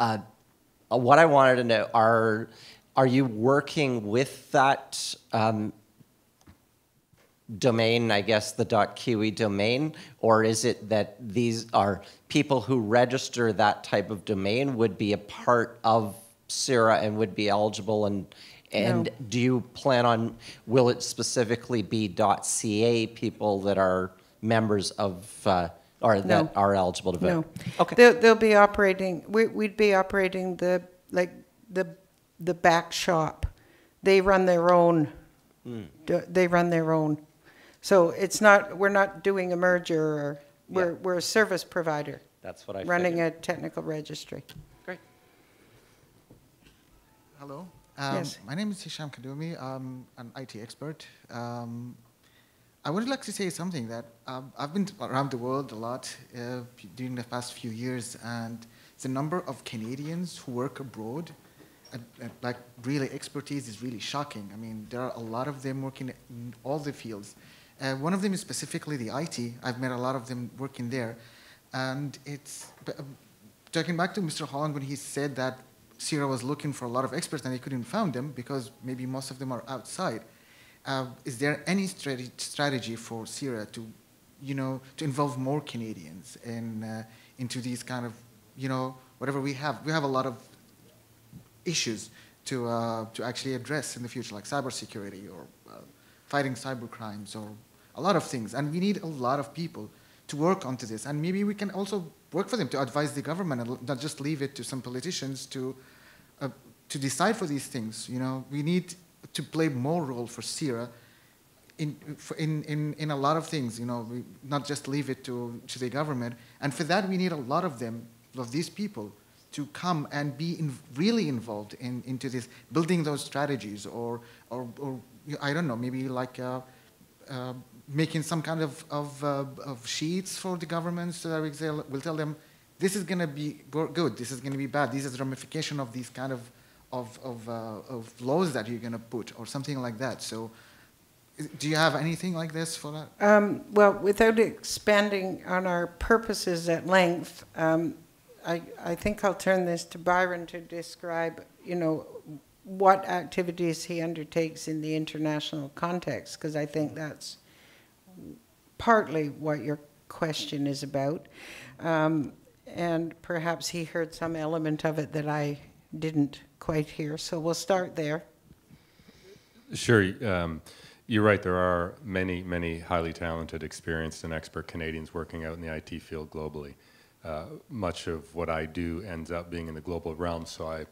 uh, uh, what I wanted to know are are you working with that um, domain, I guess the .kiwi domain, or is it that these are people who register that type of domain would be a part of CIRA and would be eligible and and No. do you plan on will it specifically be .ca people that are members of uh, or that No. are eligible to vote? No. Okay. They'll, they'll be operating, we, we'd be operating the, like, the, the back shop. They run their own, d- they run their own. So it's not, we're not doing a merger or, we're, we're a service provider. That's what I Running figured. a technical registry. Great. Hello. Um, Yes. My name is Hisham Kadumi. I'm an IT expert. Um, I would like to say something that um, I've been around the world a lot uh, during the past few years, and the number of Canadians who work abroad, uh, uh, like really expertise, is really shocking. I mean, there are a lot of them working in all the fields. Uh, one of them is specifically the IT. I've met a lot of them working there, and it's but, um, talking back to Mr. Holland when he said that CIRA was looking for a lot of experts and they couldn't find them because maybe most of them are outside. Uh, is there any strategy for CIRA to, you know, to involve more Canadians in uh, into these kind of, you know, whatever we have? We have a lot of issues to uh, to actually address in the future, like cybersecurity or uh, fighting cyber crimes or a lot of things, and we need a lot of people to work onto this, and maybe we can also work for them to advise the government and not just leave it to some politicians to uh, to decide for these things. You know, we need to play more role for CIRA in, in, in, in a lot of things, you know, we not just leave it to, to the government. And for that, we need a lot of them, of these people, to come and be in, really involved in, into this, building those strategies or, or, or I don't know, maybe like uh, uh, making some kind of, of, uh, of sheets for the government so that we we'll tell them, this is going to be good, this is going to be bad, this is ramification of these kind of, of, of, uh, of laws that you're going to put or something like that. So do you have anything like this for that? Um, Well, without expanding on our purposes at length, um, I, I think I'll turn this to Byron to describe, you know, what activities he undertakes in the international context, because I think that's partly what your question is about. Um, And perhaps he heard some element of it that I didn't quite hear, so we'll start there. Sure. Um, you're right. There are many, many highly talented, experienced, and expert Canadians working out in the IT field globally. Uh, much of what I do ends up being in the global realm, so I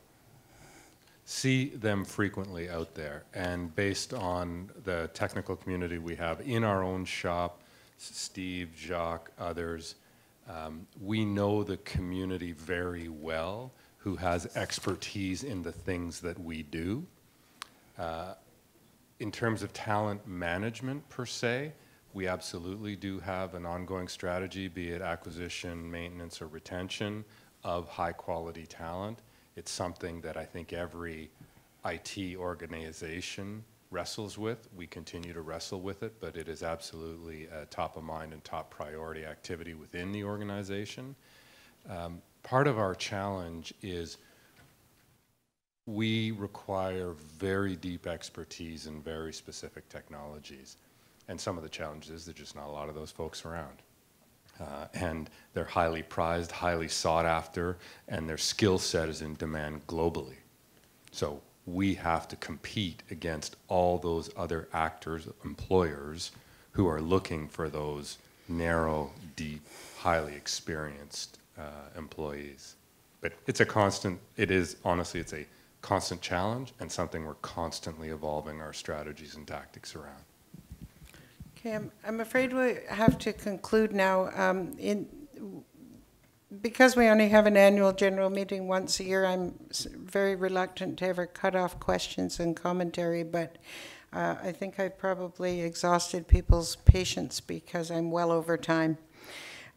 see them frequently out there. And based on the technical community we have in our own shop, Steve, Jacques, others, um, we know the community very well who has expertise in the things that we do. Uh, in terms of talent management per se, we absolutely do have an ongoing strategy, be it acquisition, maintenance, or retention of high quality talent. It's something that I think every IT organization wrestles with. We continue to wrestle with it, but it is absolutely a top of mind and top priority activity within the organization. Um, part of our challenge is we require very deep expertise in very specific technologies. And some of the challenges is there's just not a lot of those folks around. Uh, and they're highly prized, highly sought after, and their skill set is in demand globally. So we have to compete against all those other actors, employers, who are looking for those narrow, deep, highly experienced uh, employees. But it's a constant, it is, honestly, it's a constant challenge and something we're constantly evolving our strategies and tactics around. Okay, I'm, I'm afraid we have to conclude now. Um, in, because we only have an annual general meeting once a year, I'm very reluctant to ever cut off questions and commentary, but uh, I think I've probably exhausted people's patience because I'm well over time.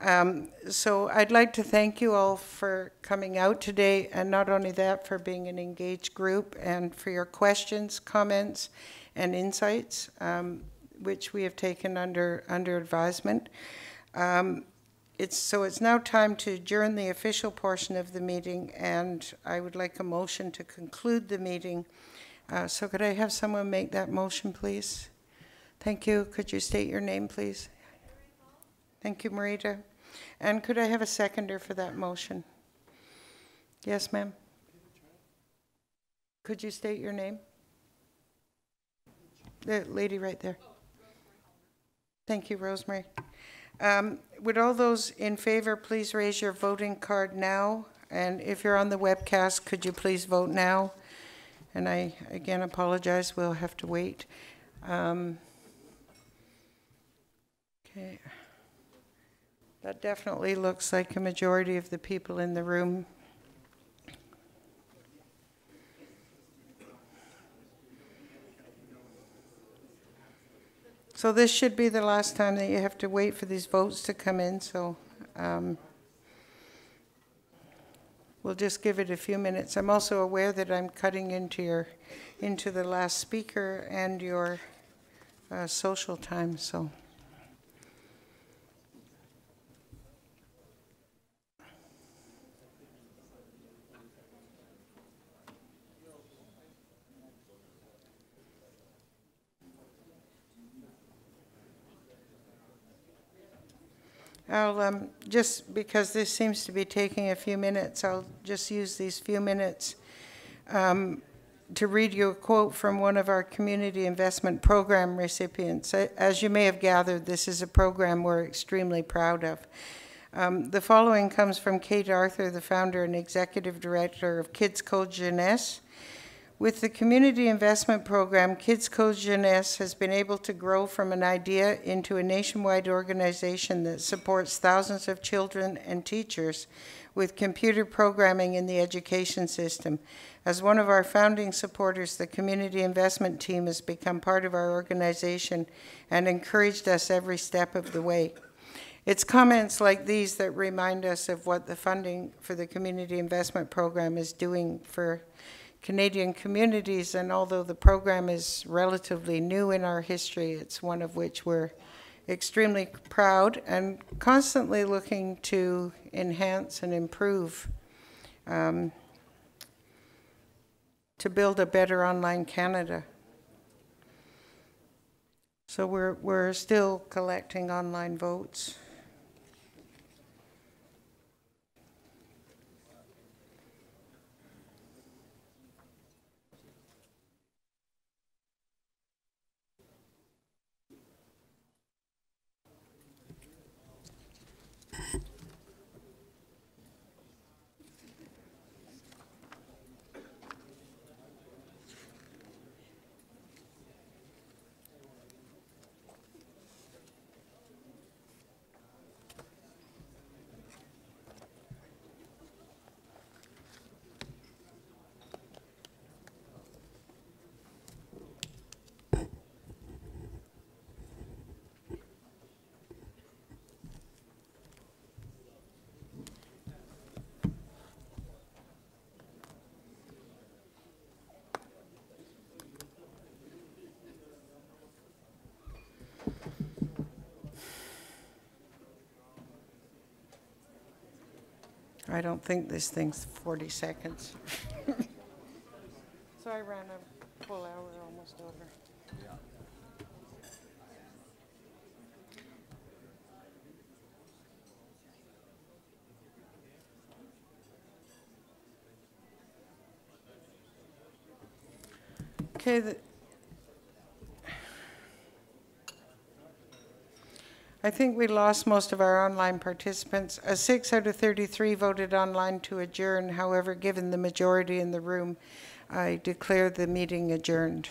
Um, so I'd like to thank you all for coming out today, and not only that, for being an engaged group and for your questions, comments, and insights, um, which we have taken under under advisement. Um, it's so it's now time to adjourn the official portion of the meeting, and I would like a motion to conclude the meeting. Uh, so could I have someone make that motion, please? Thank you. Could you state your name, please? Thank you, Marita. And could I have a seconder for that motion? Yes, ma'am? Could you state your name? The lady right there. Thank you, Rosemary. Um, Would all those in favor please raise your voting card now? And if you're on the webcast, could you please vote now? And I, again, apologize, we'll have to wait. Um, Okay. That definitely looks like a majority of the people in the room. So this should be the last time that you have to wait for these votes to come in, so um, we'll just give it a few minutes. I'm also aware that I'm cutting into your, into the last speaker and your uh, social time, so. I'll, um, just because this seems to be taking a few minutes, I'll just use these few minutes um, to read you a quote from one of our community investment program recipients. As you may have gathered, this is a program we're extremely proud of. Um, the following comes from Kate Arthur, the founder and executive director of Kids Code Jeunesse, With the Community Investment Program, Kids Code Jeunesse has been able to grow from an idea into a nationwide organization that supports thousands of children and teachers with computer programming in the education system. As one of our founding supporters, the Community Investment Team has become part of our organization and encouraged us every step of the way. It's comments like these that remind us of what the funding for the Community Investment Program is doing for Canadian communities, and although the program is relatively new in our history, it's one of which we're extremely proud and constantly looking to enhance and improve um, to build a better online Canada. So we're, we're still collecting online votes. I don't think this thing's 40 seconds. <laughs> So I ran a full hour almost over. Okay, I think we lost most of our online participants. A six out of 33 voted online to adjourn. However, given the majority in the room, I declare the meeting adjourned.